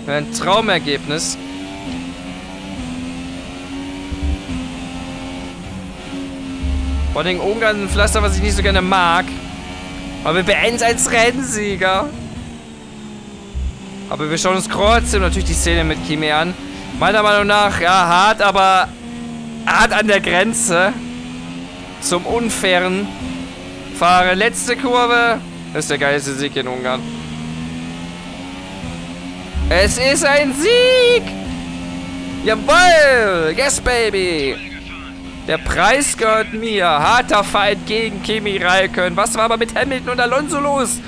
Wäre ein Traumergebnis. Vor allem Ungarn ein Pflaster, was ich nicht so gerne mag. Aber wir beenden es als Rennsieger. Aber wir schauen uns trotzdem natürlich die Szene mit Kimi an. Meiner Meinung nach, ja, hart, aber hart an der Grenze. zum unfairen Fahrer. Letzte Kurve. Das ist der geilste Sieg in Ungarn. Es ist ein Sieg! Jawoll! Yes, baby! Der Preis gehört mir. Harter Fight gegen Kimi Raikön. Was war aber mit Hamilton und Alonso los?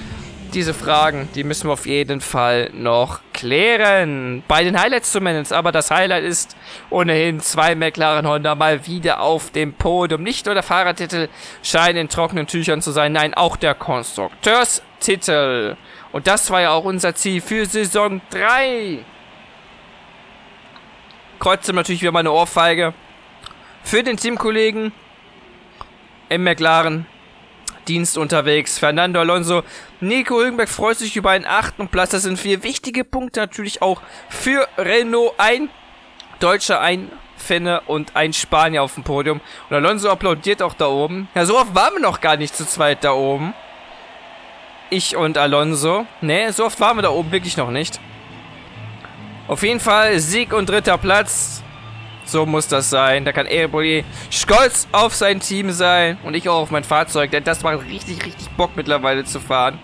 Diese Fragen, die müssen wir auf jeden Fall noch klären. Bei den Highlights zumindest. Aber das Highlight ist ohnehin zwei McLaren Honda mal wieder auf dem Podium. Nicht nur der Fahrertitel scheint in trockenen Tüchern zu sein. Nein, auch der Konstrukteurstitel. Und das war ja auch unser Ziel für Saison 3. Trotzdem natürlich wieder mal eine Ohrfeige für den Teamkollegen im McLaren Dienst unterwegs. Fernando Alonso, Nico Hülkenberg freut sich über einen achten Platz. Das sind vier wichtige Punkte natürlich auch für Renault. Ein Deutscher, ein Finne und ein Spanier auf dem Podium. Und Alonso applaudiert auch da oben. Ja, so oft waren wir noch gar nicht zu zweit da oben. Ich und Alonso. Ne, so oft waren wir da oben wirklich noch nicht. Auf jeden Fall Sieg und dritter Platz. So muss das sein. Da kann Airboy stolz auf sein Team sein. Und ich auch auf mein Fahrzeug. Denn das macht richtig, richtig Bock mittlerweile zu fahren.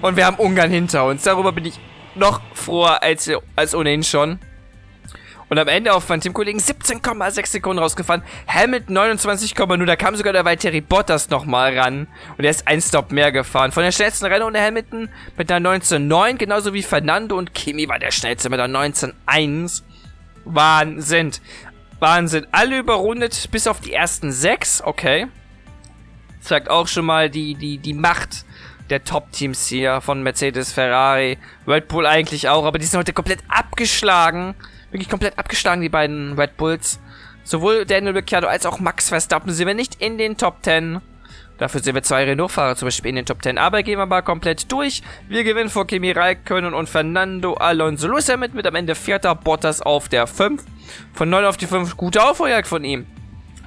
Und wir haben Ungarn hinter uns. Darüber bin ich noch froher als, als ohnehin schon. Und am Ende auf meinen Teamkollegen 17,6 Sekunden rausgefahren. Hamilton 29,0. Da kam sogar der Valtteri Bottas nochmal ran. Und er ist ein Stop mehr gefahren. Von der schnellsten Rennen ohne Hamilton mit einer 19,9. Genauso wie Fernando und Kimi war der schnellste mit einer 19,1. Wahnsinn. Wahnsinn. Alle überrundet bis auf die ersten sechs. Okay. Zeigt auch schon mal die, die, die Macht der Top-Teams hier von Mercedes, Ferrari, Red Bull eigentlich auch. Aber die sind heute komplett abgeschlagen wirklich komplett abgeschlagen, die beiden Red Bulls. Sowohl Daniel Ricciardo als auch Max Verstappen sind wir nicht in den Top 10. Dafür sehen wir zwei Renault-Fahrer zum Beispiel in den Top 10. Aber gehen wir mal komplett durch. Wir gewinnen vor Kimi Raikkonen und Fernando Alonso. Lewis Hamilton mit am Ende vierter Bottas auf der 5. Von 9 auf die 5. Gute Aufholjagd von ihm.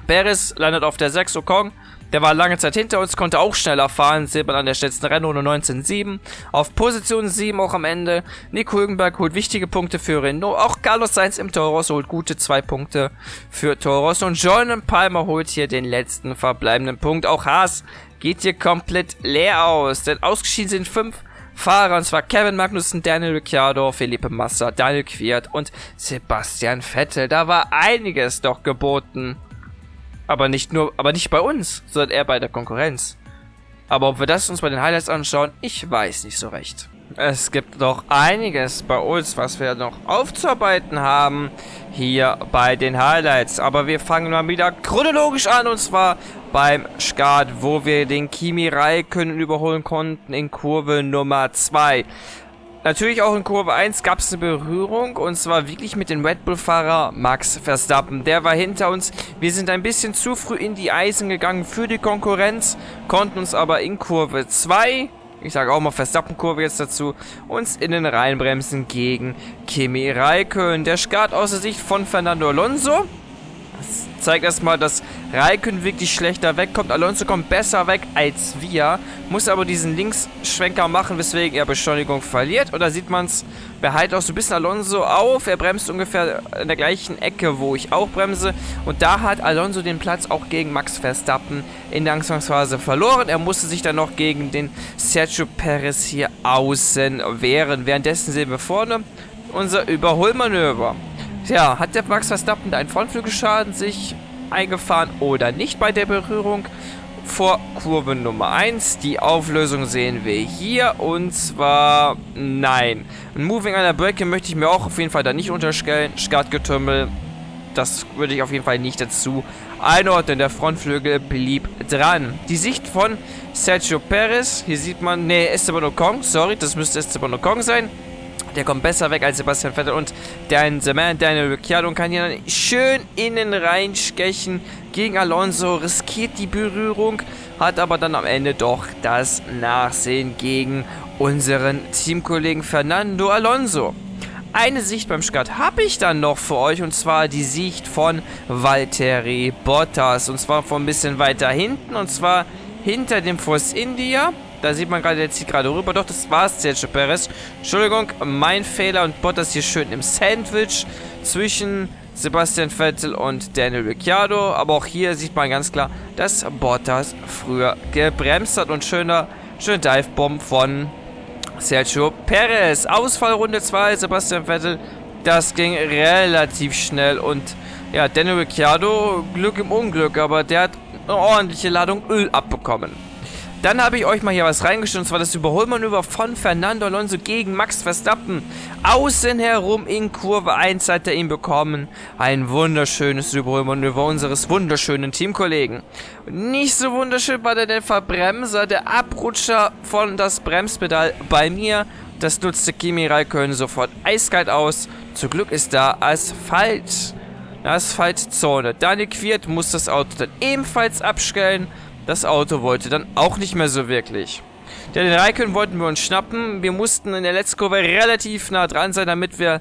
Perez landet auf der 6. Ocon der war lange Zeit hinter uns, konnte auch schneller fahren, man an der schnellsten Rennrunde 19.7. Auf Position 7 auch am Ende. Nico Hülkenberg holt wichtige Punkte für Renault. Auch Carlos Sainz im Toro Rosso holt gute 2 Punkte für Toro Rosso. Und Jordan Palmer holt hier den letzten verbleibenden Punkt. Auch Haas geht hier komplett leer aus, denn ausgeschieden sind 5 Fahrer, und zwar Kevin Magnussen, Daniel Ricciardo, Felipe Massa, Daniel Quiert und Sebastian Vettel. Da war einiges doch geboten. Aber nicht nur, aber nicht bei uns, sondern eher bei der Konkurrenz. Aber ob wir das uns bei den Highlights anschauen, ich weiß nicht so recht. Es gibt noch einiges bei uns, was wir noch aufzuarbeiten haben hier bei den Highlights. Aber wir fangen mal wieder chronologisch an und zwar beim Skat, wo wir den Kimi Räikkönen überholen konnten in Kurve Nummer 2. Natürlich auch in Kurve 1 gab es eine Berührung und zwar wirklich mit dem Red Bull-Fahrer Max Verstappen. Der war hinter uns. Wir sind ein bisschen zu früh in die Eisen gegangen für die Konkurrenz, konnten uns aber in Kurve 2, ich sage auch mal Verstappen-Kurve jetzt dazu, uns innen reinbremsen gegen Kimi Raikön. Der Start aus der Sicht von Fernando Alonso zeigt erstmal, dass Raikön wirklich schlechter wegkommt. Alonso kommt besser weg als wir, muss aber diesen Linksschwenker machen, weswegen er Beschleunigung verliert. Und da sieht man es, behält auch so ein bisschen Alonso auf. Er bremst ungefähr in der gleichen Ecke, wo ich auch bremse. Und da hat Alonso den Platz auch gegen Max Verstappen in der Anfangsphase verloren. Er musste sich dann noch gegen den Sergio Perez hier außen wehren. Währenddessen sehen wir vorne unser Überholmanöver. Tja, hat der Max Verstappen einen Frontflügelschaden sich eingefahren oder nicht bei der Berührung? Vor Kurve Nummer 1. Die Auflösung sehen wir hier und zwar nein. Ein Moving an der Brücke möchte ich mir auch auf jeden Fall da nicht unterstellen. Startgetümmel, das würde ich auf jeden Fall nicht dazu einordnen. Der Frontflügel blieb dran. Die Sicht von Sergio Perez. Hier sieht man, nee, Esteban Ocon, sorry, das müsste Esteban Ocon sein. Der kommt besser weg als Sebastian Vettel und der The Man Daniel Ricciardo kann hier schön innen reinstechen gegen Alonso, riskiert die Berührung, hat aber dann am Ende doch das Nachsehen gegen unseren Teamkollegen Fernando Alonso. Eine Sicht beim Skat habe ich dann noch für euch und zwar die Sicht von Valtteri Bottas und zwar von ein bisschen weiter hinten und zwar hinter dem Force India da sieht man gerade, der zieht gerade rüber. Doch, das war es, Sergio Perez. Entschuldigung, mein Fehler. Und Bottas hier schön im Sandwich zwischen Sebastian Vettel und Daniel Ricciardo. Aber auch hier sieht man ganz klar, dass Bottas früher gebremst hat und schöner, schöner Divebomb von Sergio Perez. Ausfall Runde 2, Sebastian Vettel. Das ging relativ schnell und ja, Daniel Ricciardo, Glück im Unglück, aber der hat eine ordentliche Ladung Öl abbekommen. Dann habe ich euch mal hier was reingestellt, und zwar das Überholmanöver von Fernando Alonso gegen Max Verstappen. Außen herum in Kurve 1 hat er ihn bekommen. Ein wunderschönes Überholmanöver unseres wunderschönen Teamkollegen. Nicht so wunderschön war der, Verbremser, der Abrutscher von das Bremspedal bei mir. Das nutzte Kimi Raikkonen sofort eiskalt aus. Zum Glück ist da Asphalt. Asphaltzone. Daniel Quiert muss das Auto dann ebenfalls abstellen. Das Auto wollte dann auch nicht mehr so wirklich. Den Raikön wollten wir uns schnappen. Wir mussten in der letzten Kurve relativ nah dran sein, damit wir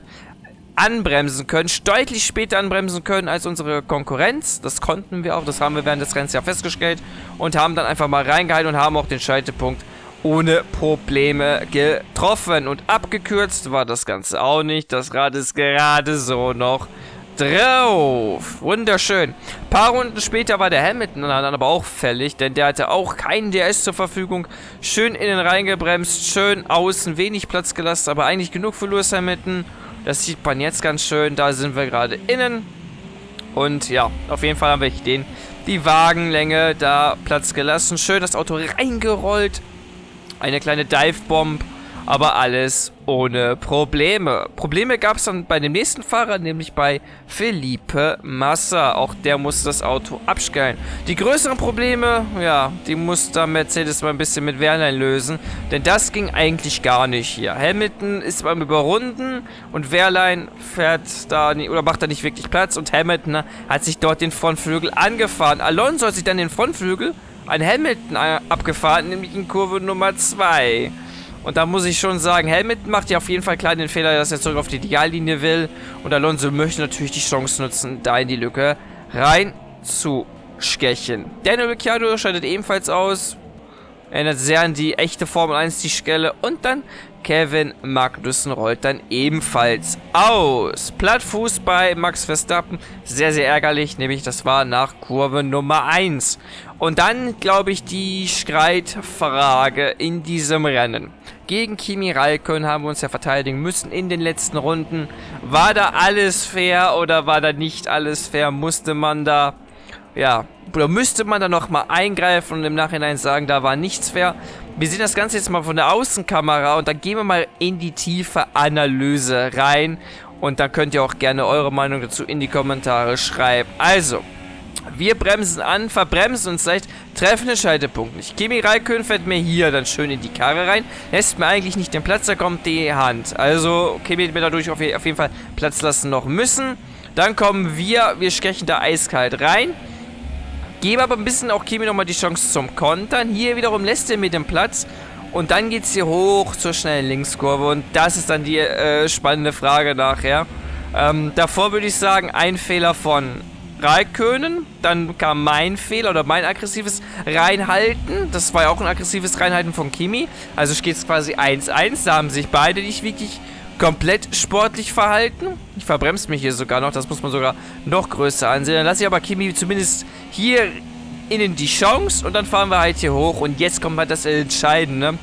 anbremsen können, deutlich später anbremsen können als unsere Konkurrenz. Das konnten wir auch, das haben wir während des Rennens ja festgestellt und haben dann einfach mal reingehalten und haben auch den Schaltepunkt ohne Probleme getroffen. Und abgekürzt war das Ganze auch nicht. Das Rad ist gerade so noch drauf. Wunderschön. Paar Runden später war der Hamilton dann aber auch fällig, denn der hatte auch keinen DS zur Verfügung. Schön innen reingebremst, schön außen, wenig Platz gelassen, aber eigentlich genug für Lewis Hamilton. Das sieht man jetzt ganz schön. Da sind wir gerade innen. Und ja, auf jeden Fall haben wir den, die Wagenlänge da Platz gelassen. Schön das Auto reingerollt. Eine kleine Dive-Bomb aber alles ohne Probleme. Probleme gab es dann bei dem nächsten Fahrer, nämlich bei Felipe Massa. Auch der musste das Auto abstellen. Die größeren Probleme, ja, die musste Mercedes mal ein bisschen mit Wehrlein lösen, denn das ging eigentlich gar nicht hier. Hamilton ist beim Überrunden und Wehrlein fährt da nicht, oder macht da nicht wirklich Platz und Hamilton hat sich dort den Frontflügel angefahren. Alonso hat sich dann den Frontflügel an Hamilton abgefahren, nämlich in Kurve Nummer 2. Und da muss ich schon sagen, Helmut macht ja auf jeden Fall klar den Fehler, dass er zurück auf die Ideallinie will. Und Alonso möchte natürlich die Chance nutzen, da in die Lücke rein zu stechen. Daniel Ricciardo scheidet ebenfalls aus. Erinnert sehr an die echte Formel 1 die Stelle. Und dann Kevin Magnussen rollt dann ebenfalls aus. Plattfuß bei Max Verstappen. Sehr, sehr ärgerlich. Nämlich das war nach Kurve Nummer 1. Und dann, glaube ich, die Streitfrage in diesem Rennen. Gegen Kimi Raikkonen haben wir uns ja verteidigen müssen in den letzten Runden. War da alles fair oder war da nicht alles fair? Musste man da, ja, oder müsste man da nochmal eingreifen und im Nachhinein sagen, da war nichts fair? Wir sehen das Ganze jetzt mal von der Außenkamera und dann gehen wir mal in die tiefe Analyse rein. Und dann könnt ihr auch gerne eure Meinung dazu in die Kommentare schreiben. Also, wir bremsen an, verbremsen uns leicht, treffen den Schaltepunkt nicht. Kimi Raikön fährt mir hier dann schön in die Karre rein, lässt mir eigentlich nicht den Platz, da kommt die Hand. Also Kimi wird mir dadurch auf, auf jeden Fall Platz lassen noch müssen. Dann kommen wir, wir stechen da eiskalt rein. Gebe aber ein bisschen auch Kimi nochmal die Chance zum Kontern. Hier wiederum lässt er mir den Platz. Und dann geht es hier hoch zur schnellen Linkskurve. Und das ist dann die äh, spannende Frage nachher. Ähm, davor würde ich sagen, ein Fehler von Raikönen. Dann kam mein Fehler oder mein aggressives Reinhalten. Das war ja auch ein aggressives Reinhalten von Kimi. Also steht es quasi 1-1. Da haben sich beide nicht wirklich komplett sportlich verhalten. Ich verbremse mich hier sogar noch. Das muss man sogar noch größer ansehen. Dann lasse ich aber Kimi zumindest hier innen die Chance. Und dann fahren wir halt hier hoch. Und jetzt kommt mal das Entscheidende.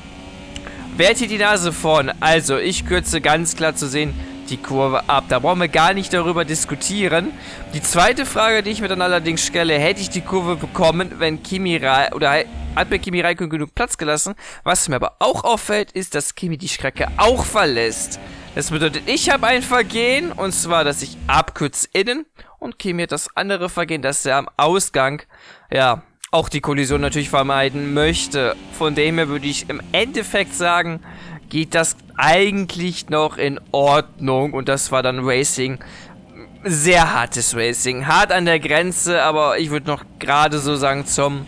Wer hat hier die Nase vorne? Also, ich kürze ganz klar zu sehen die Kurve ab. Da brauchen wir gar nicht darüber diskutieren. Die zweite Frage, die ich mir dann allerdings stelle, hätte ich die Kurve bekommen, wenn Kimi Rai oder hat mir Kimi Raikkonen genug Platz gelassen. Was mir aber auch auffällt, ist, dass Kimi die Strecke auch verlässt. Das bedeutet, ich habe ein Vergehen, und zwar, dass ich abkürze innen und Kimi hat das andere Vergehen, dass er am Ausgang, ja, auch die Kollision natürlich vermeiden möchte. Von dem her würde ich im Endeffekt sagen, geht das eigentlich noch in Ordnung. Und das war dann Racing. Sehr hartes Racing. Hart an der Grenze, aber ich würde noch gerade so sagen zum...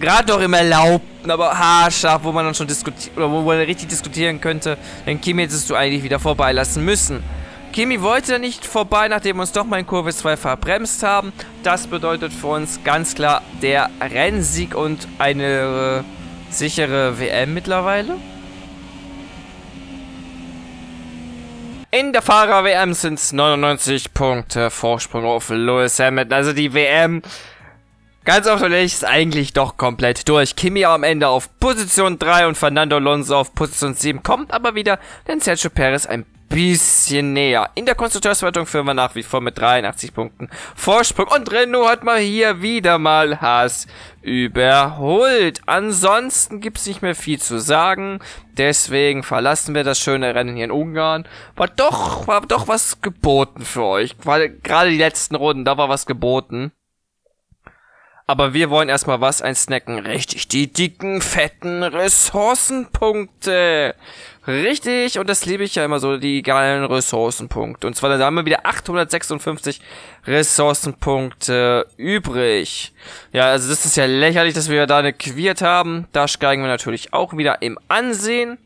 Gerade noch im Erlaubten, aber haarscharf, wo man dann schon diskutiert, oder wo man richtig diskutieren könnte. Denn Kimi hättest du eigentlich wieder vorbeilassen müssen. Kimi wollte nicht vorbei, nachdem wir uns doch mal in Kurve 2 verbremst haben. Das bedeutet für uns ganz klar der Rennsieg und eine äh, sichere WM mittlerweile. In der Fahrer-WM sind es 99 Punkte Vorsprung auf Lewis Hamilton. Also die WM, ganz offensichtlich, ist eigentlich doch komplett durch. Kimi am Ende auf Position 3 und Fernando Alonso auf Position 7 kommt aber wieder, denn Sergio Perez ein bisschen näher. In der Konstrukteurswertung führen wir nach wie vor mit 83 Punkten Vorsprung. Und Renault hat mal hier wieder mal Haas überholt. Ansonsten gibt's nicht mehr viel zu sagen. Deswegen verlassen wir das schöne Rennen hier in Ungarn. War doch, war doch was geboten für euch. Weil gerade die letzten Runden, da war was geboten. Aber wir wollen erstmal was einsnacken. Richtig, die dicken, fetten Ressourcenpunkte. Richtig, und das liebe ich ja immer so, die geilen Ressourcenpunkte. Und zwar, da haben wir wieder 856 Ressourcenpunkte übrig. Ja, also das ist ja lächerlich, dass wir da eine Quiert haben. Da steigen wir natürlich auch wieder im Ansehen.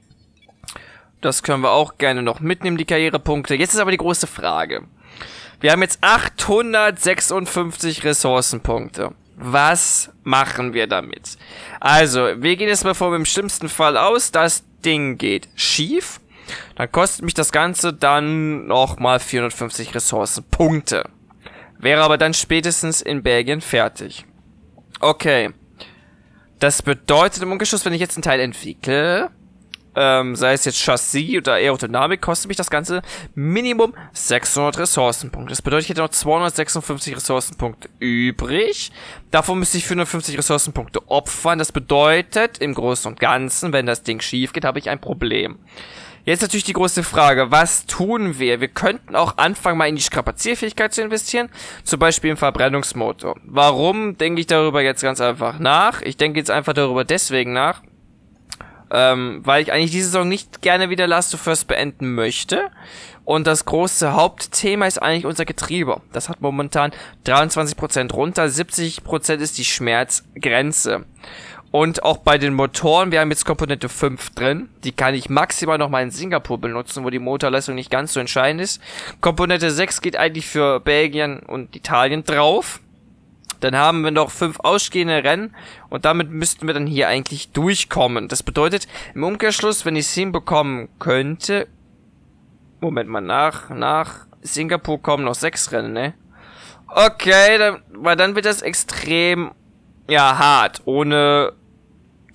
Das können wir auch gerne noch mitnehmen, die Karrierepunkte. Jetzt ist aber die große Frage. Wir haben jetzt 856 Ressourcenpunkte. Was machen wir damit? Also, wir gehen jetzt mal vor dem schlimmsten Fall aus. Das Ding geht schief. Dann kostet mich das Ganze dann nochmal 450 Ressourcenpunkte. Wäre aber dann spätestens in Belgien fertig. Okay. Das bedeutet im Umgeschluss, wenn ich jetzt einen Teil entwickle, ähm, sei es jetzt Chassis oder Aerodynamik, kostet mich das Ganze Minimum 600 Ressourcenpunkte. Das bedeutet, ich hätte noch 256 Ressourcenpunkte übrig. Davon müsste ich 450 Ressourcenpunkte opfern. Das bedeutet, im Großen und Ganzen, wenn das Ding schief geht, habe ich ein Problem. Jetzt natürlich die große Frage, was tun wir? Wir könnten auch anfangen, mal in die Strapazierfähigkeit zu investieren, zum Beispiel im Verbrennungsmotor. Warum denke ich darüber jetzt ganz einfach nach? Ich denke jetzt einfach darüber deswegen nach, ähm, weil ich eigentlich diese Saison nicht gerne wieder Last of Us beenden möchte. Und das große Hauptthema ist eigentlich unser Getriebe. Das hat momentan 23% runter, 70% ist die Schmerzgrenze. Und auch bei den Motoren, wir haben jetzt Komponente 5 drin. Die kann ich maximal noch mal in Singapur benutzen, wo die Motorleistung nicht ganz so entscheidend ist. Komponente 6 geht eigentlich für Belgien und Italien drauf. Dann haben wir noch fünf ausstehende Rennen und damit müssten wir dann hier eigentlich durchkommen. Das bedeutet, im Umkehrschluss, wenn ich es hinbekommen könnte, Moment mal, nach, nach Singapur kommen noch sechs Rennen, ne? Okay, dann, weil dann wird das extrem, ja, hart, ohne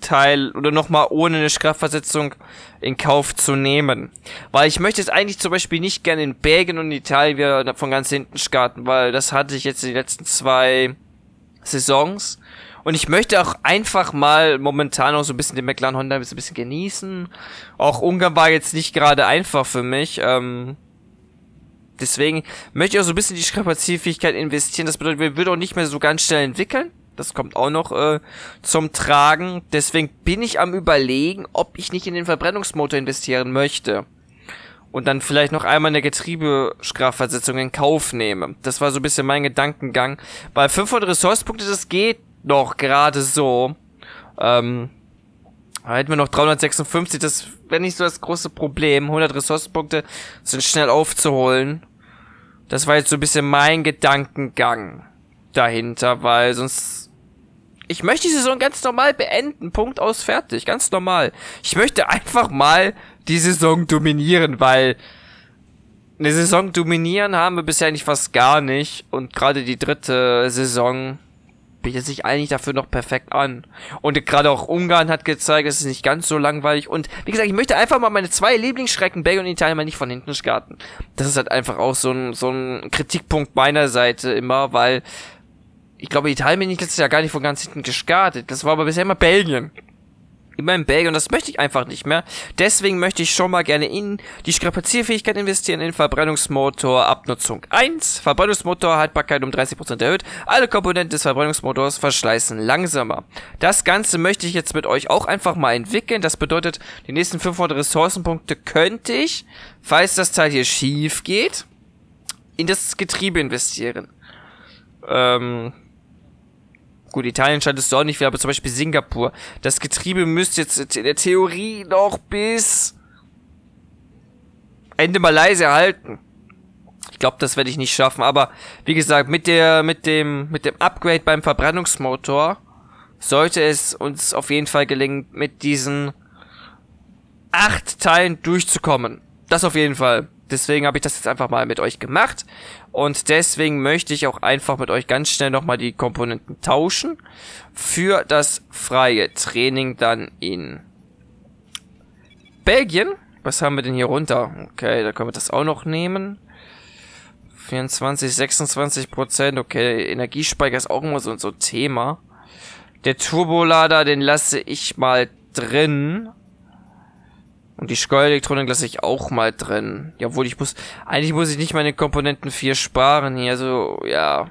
Teil oder nochmal ohne eine Strafversetzung in Kauf zu nehmen. Weil ich möchte jetzt eigentlich zum Beispiel nicht gerne in Belgien und Italien wieder von ganz hinten starten, weil das hatte ich jetzt die letzten zwei Saisons. Und ich möchte auch einfach mal momentan auch so ein bisschen den McLaren Honda ein bisschen genießen. Auch Ungarn war jetzt nicht gerade einfach für mich. Ähm, deswegen möchte ich auch so ein bisschen die Strapazierfähigkeit investieren. Das bedeutet, wir würden auch nicht mehr so ganz schnell entwickeln. Das kommt auch noch äh, zum Tragen. Deswegen bin ich am überlegen, ob ich nicht in den Verbrennungsmotor investieren möchte und dann vielleicht noch einmal eine Getriebestrafversetzung in Kauf nehme. Das war so ein bisschen mein Gedankengang. Weil 500 Ressourcepunkte, das geht noch gerade so. Ähm, da hätten wir noch 356, das wäre nicht so das große Problem. 100 Ressourcenpunkte sind schnell aufzuholen. Das war jetzt so ein bisschen mein Gedankengang dahinter, weil sonst ich möchte die Saison ganz normal beenden. Punkt aus, fertig. Ganz normal. Ich möchte einfach mal die Saison dominieren, weil eine Saison dominieren haben wir bisher eigentlich fast gar nicht. Und gerade die dritte Saison bietet sich eigentlich dafür noch perfekt an. Und gerade auch Ungarn hat gezeigt, es ist nicht ganz so langweilig. Und wie gesagt, ich möchte einfach mal meine zwei Lieblingsschrecken, Belgien und Italien, mal nicht von hinten starten. Das ist halt einfach auch so ein, so ein Kritikpunkt meiner Seite immer, weil ich glaube, Italien bin letztes Jahr gar nicht von ganz hinten gestartet. Das war aber bisher immer Belgien. Immer in Belgien und das möchte ich einfach nicht mehr. Deswegen möchte ich schon mal gerne in die Strapazierfähigkeit investieren, in Verbrennungsmotor Abnutzung 1. Verbrennungsmotor Haltbarkeit um 30% erhöht. Alle Komponenten des Verbrennungsmotors verschleißen langsamer. Das Ganze möchte ich jetzt mit euch auch einfach mal entwickeln. Das bedeutet, die nächsten 500 Ressourcenpunkte könnte ich, falls das Teil hier schief geht, in das Getriebe investieren. Ähm, Gut, Italien schaltest du auch nicht viel, aber zum Beispiel Singapur. Das Getriebe müsste jetzt in der Theorie noch bis Ende Malaysia halten. Ich glaube, das werde ich nicht schaffen, aber wie gesagt, mit der, mit dem, mit dem Upgrade beim Verbrennungsmotor sollte es uns auf jeden Fall gelingen, mit diesen acht Teilen durchzukommen. Das auf jeden Fall. Deswegen habe ich das jetzt einfach mal mit euch gemacht. Und deswegen möchte ich auch einfach mit euch ganz schnell nochmal die Komponenten tauschen. Für das freie Training dann in Belgien. Was haben wir denn hier runter? Okay, da können wir das auch noch nehmen. 24, 26 Prozent. Okay, Energiespeicher ist auch immer so, so Thema. Der Turbolader, den lasse ich mal drin. Und die Steuerelektronik lasse ich auch mal drin. Ja, obwohl ich muss, eigentlich muss ich nicht meine Komponenten 4 sparen hier, so, ja.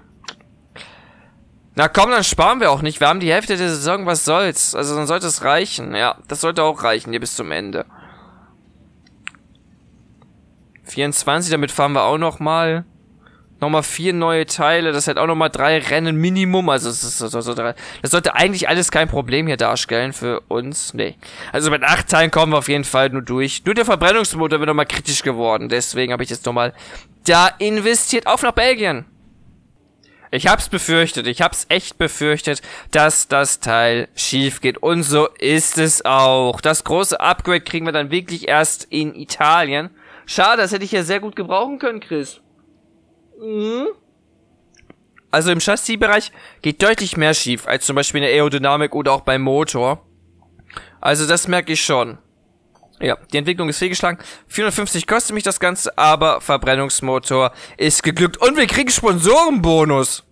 Na komm, dann sparen wir auch nicht. Wir haben die Hälfte der Saison, was soll's? Also dann sollte es reichen. Ja, das sollte auch reichen hier bis zum Ende. 24, damit fahren wir auch noch mal. Nochmal vier neue Teile, das hat auch nochmal drei Rennen Minimum, also das, ist so, so, so drei. das sollte eigentlich alles kein Problem hier darstellen für uns. Nee. Also mit acht Teilen kommen wir auf jeden Fall nur durch. Nur der Verbrennungsmotor wird nochmal kritisch geworden, deswegen habe ich jetzt nochmal da investiert. Auf nach Belgien! Ich hab's befürchtet, ich hab's echt befürchtet, dass das Teil schief geht. Und so ist es auch. Das große Upgrade kriegen wir dann wirklich erst in Italien. Schade, das hätte ich ja sehr gut gebrauchen können, Chris. Mhm. Also im Chassis-Bereich geht deutlich mehr schief, als zum Beispiel in der Aerodynamik oder auch beim Motor. Also das merke ich schon. Ja, die Entwicklung ist fehlgeschlagen. 450 kostet mich das Ganze, aber Verbrennungsmotor ist geglückt. Und wir kriegen Sponsorenbonus.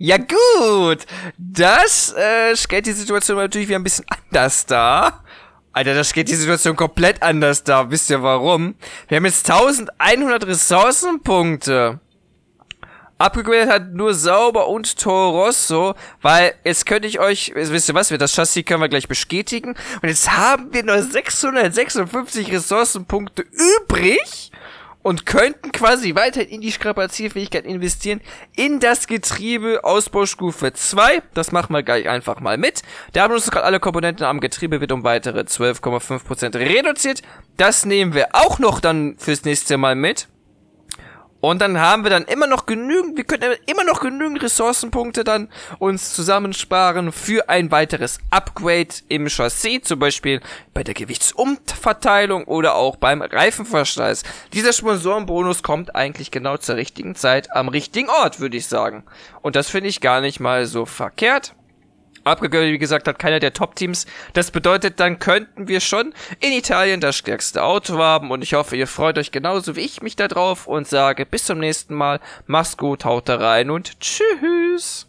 Ja gut, das äh, stellt die Situation natürlich wieder ein bisschen anders dar. Alter, das geht die Situation komplett anders da. Wisst ihr warum? Wir haben jetzt 1100 Ressourcenpunkte. Abgegradet hat nur Sauber und Toro Rosso, weil jetzt könnte ich euch, wisst ihr was, wir das Chassis können wir gleich bestätigen. Und jetzt haben wir nur 656 Ressourcenpunkte übrig und könnten quasi weiter in die Strapazierfähigkeit investieren, in das Getriebe Ausbaustufe 2. Das machen wir gleich einfach mal mit. Da haben uns gerade alle Komponenten am Getriebe wird um weitere 12,5% reduziert. Das nehmen wir auch noch dann fürs nächste Mal mit. Und dann haben wir dann immer noch genügend, wir können immer noch genügend Ressourcenpunkte dann uns zusammensparen für ein weiteres Upgrade im Chassis, zum Beispiel bei der Gewichtsumverteilung oder auch beim Reifenverschleiß. Dieser Sponsorenbonus kommt eigentlich genau zur richtigen Zeit am richtigen Ort, würde ich sagen. Und das finde ich gar nicht mal so verkehrt. Abgegeben, wie gesagt, hat keiner der Top-Teams. Das bedeutet, dann könnten wir schon in Italien das stärkste Auto haben und ich hoffe, ihr freut euch genauso wie ich mich da drauf und sage bis zum nächsten Mal. Mach's gut, haut da rein und tschüss.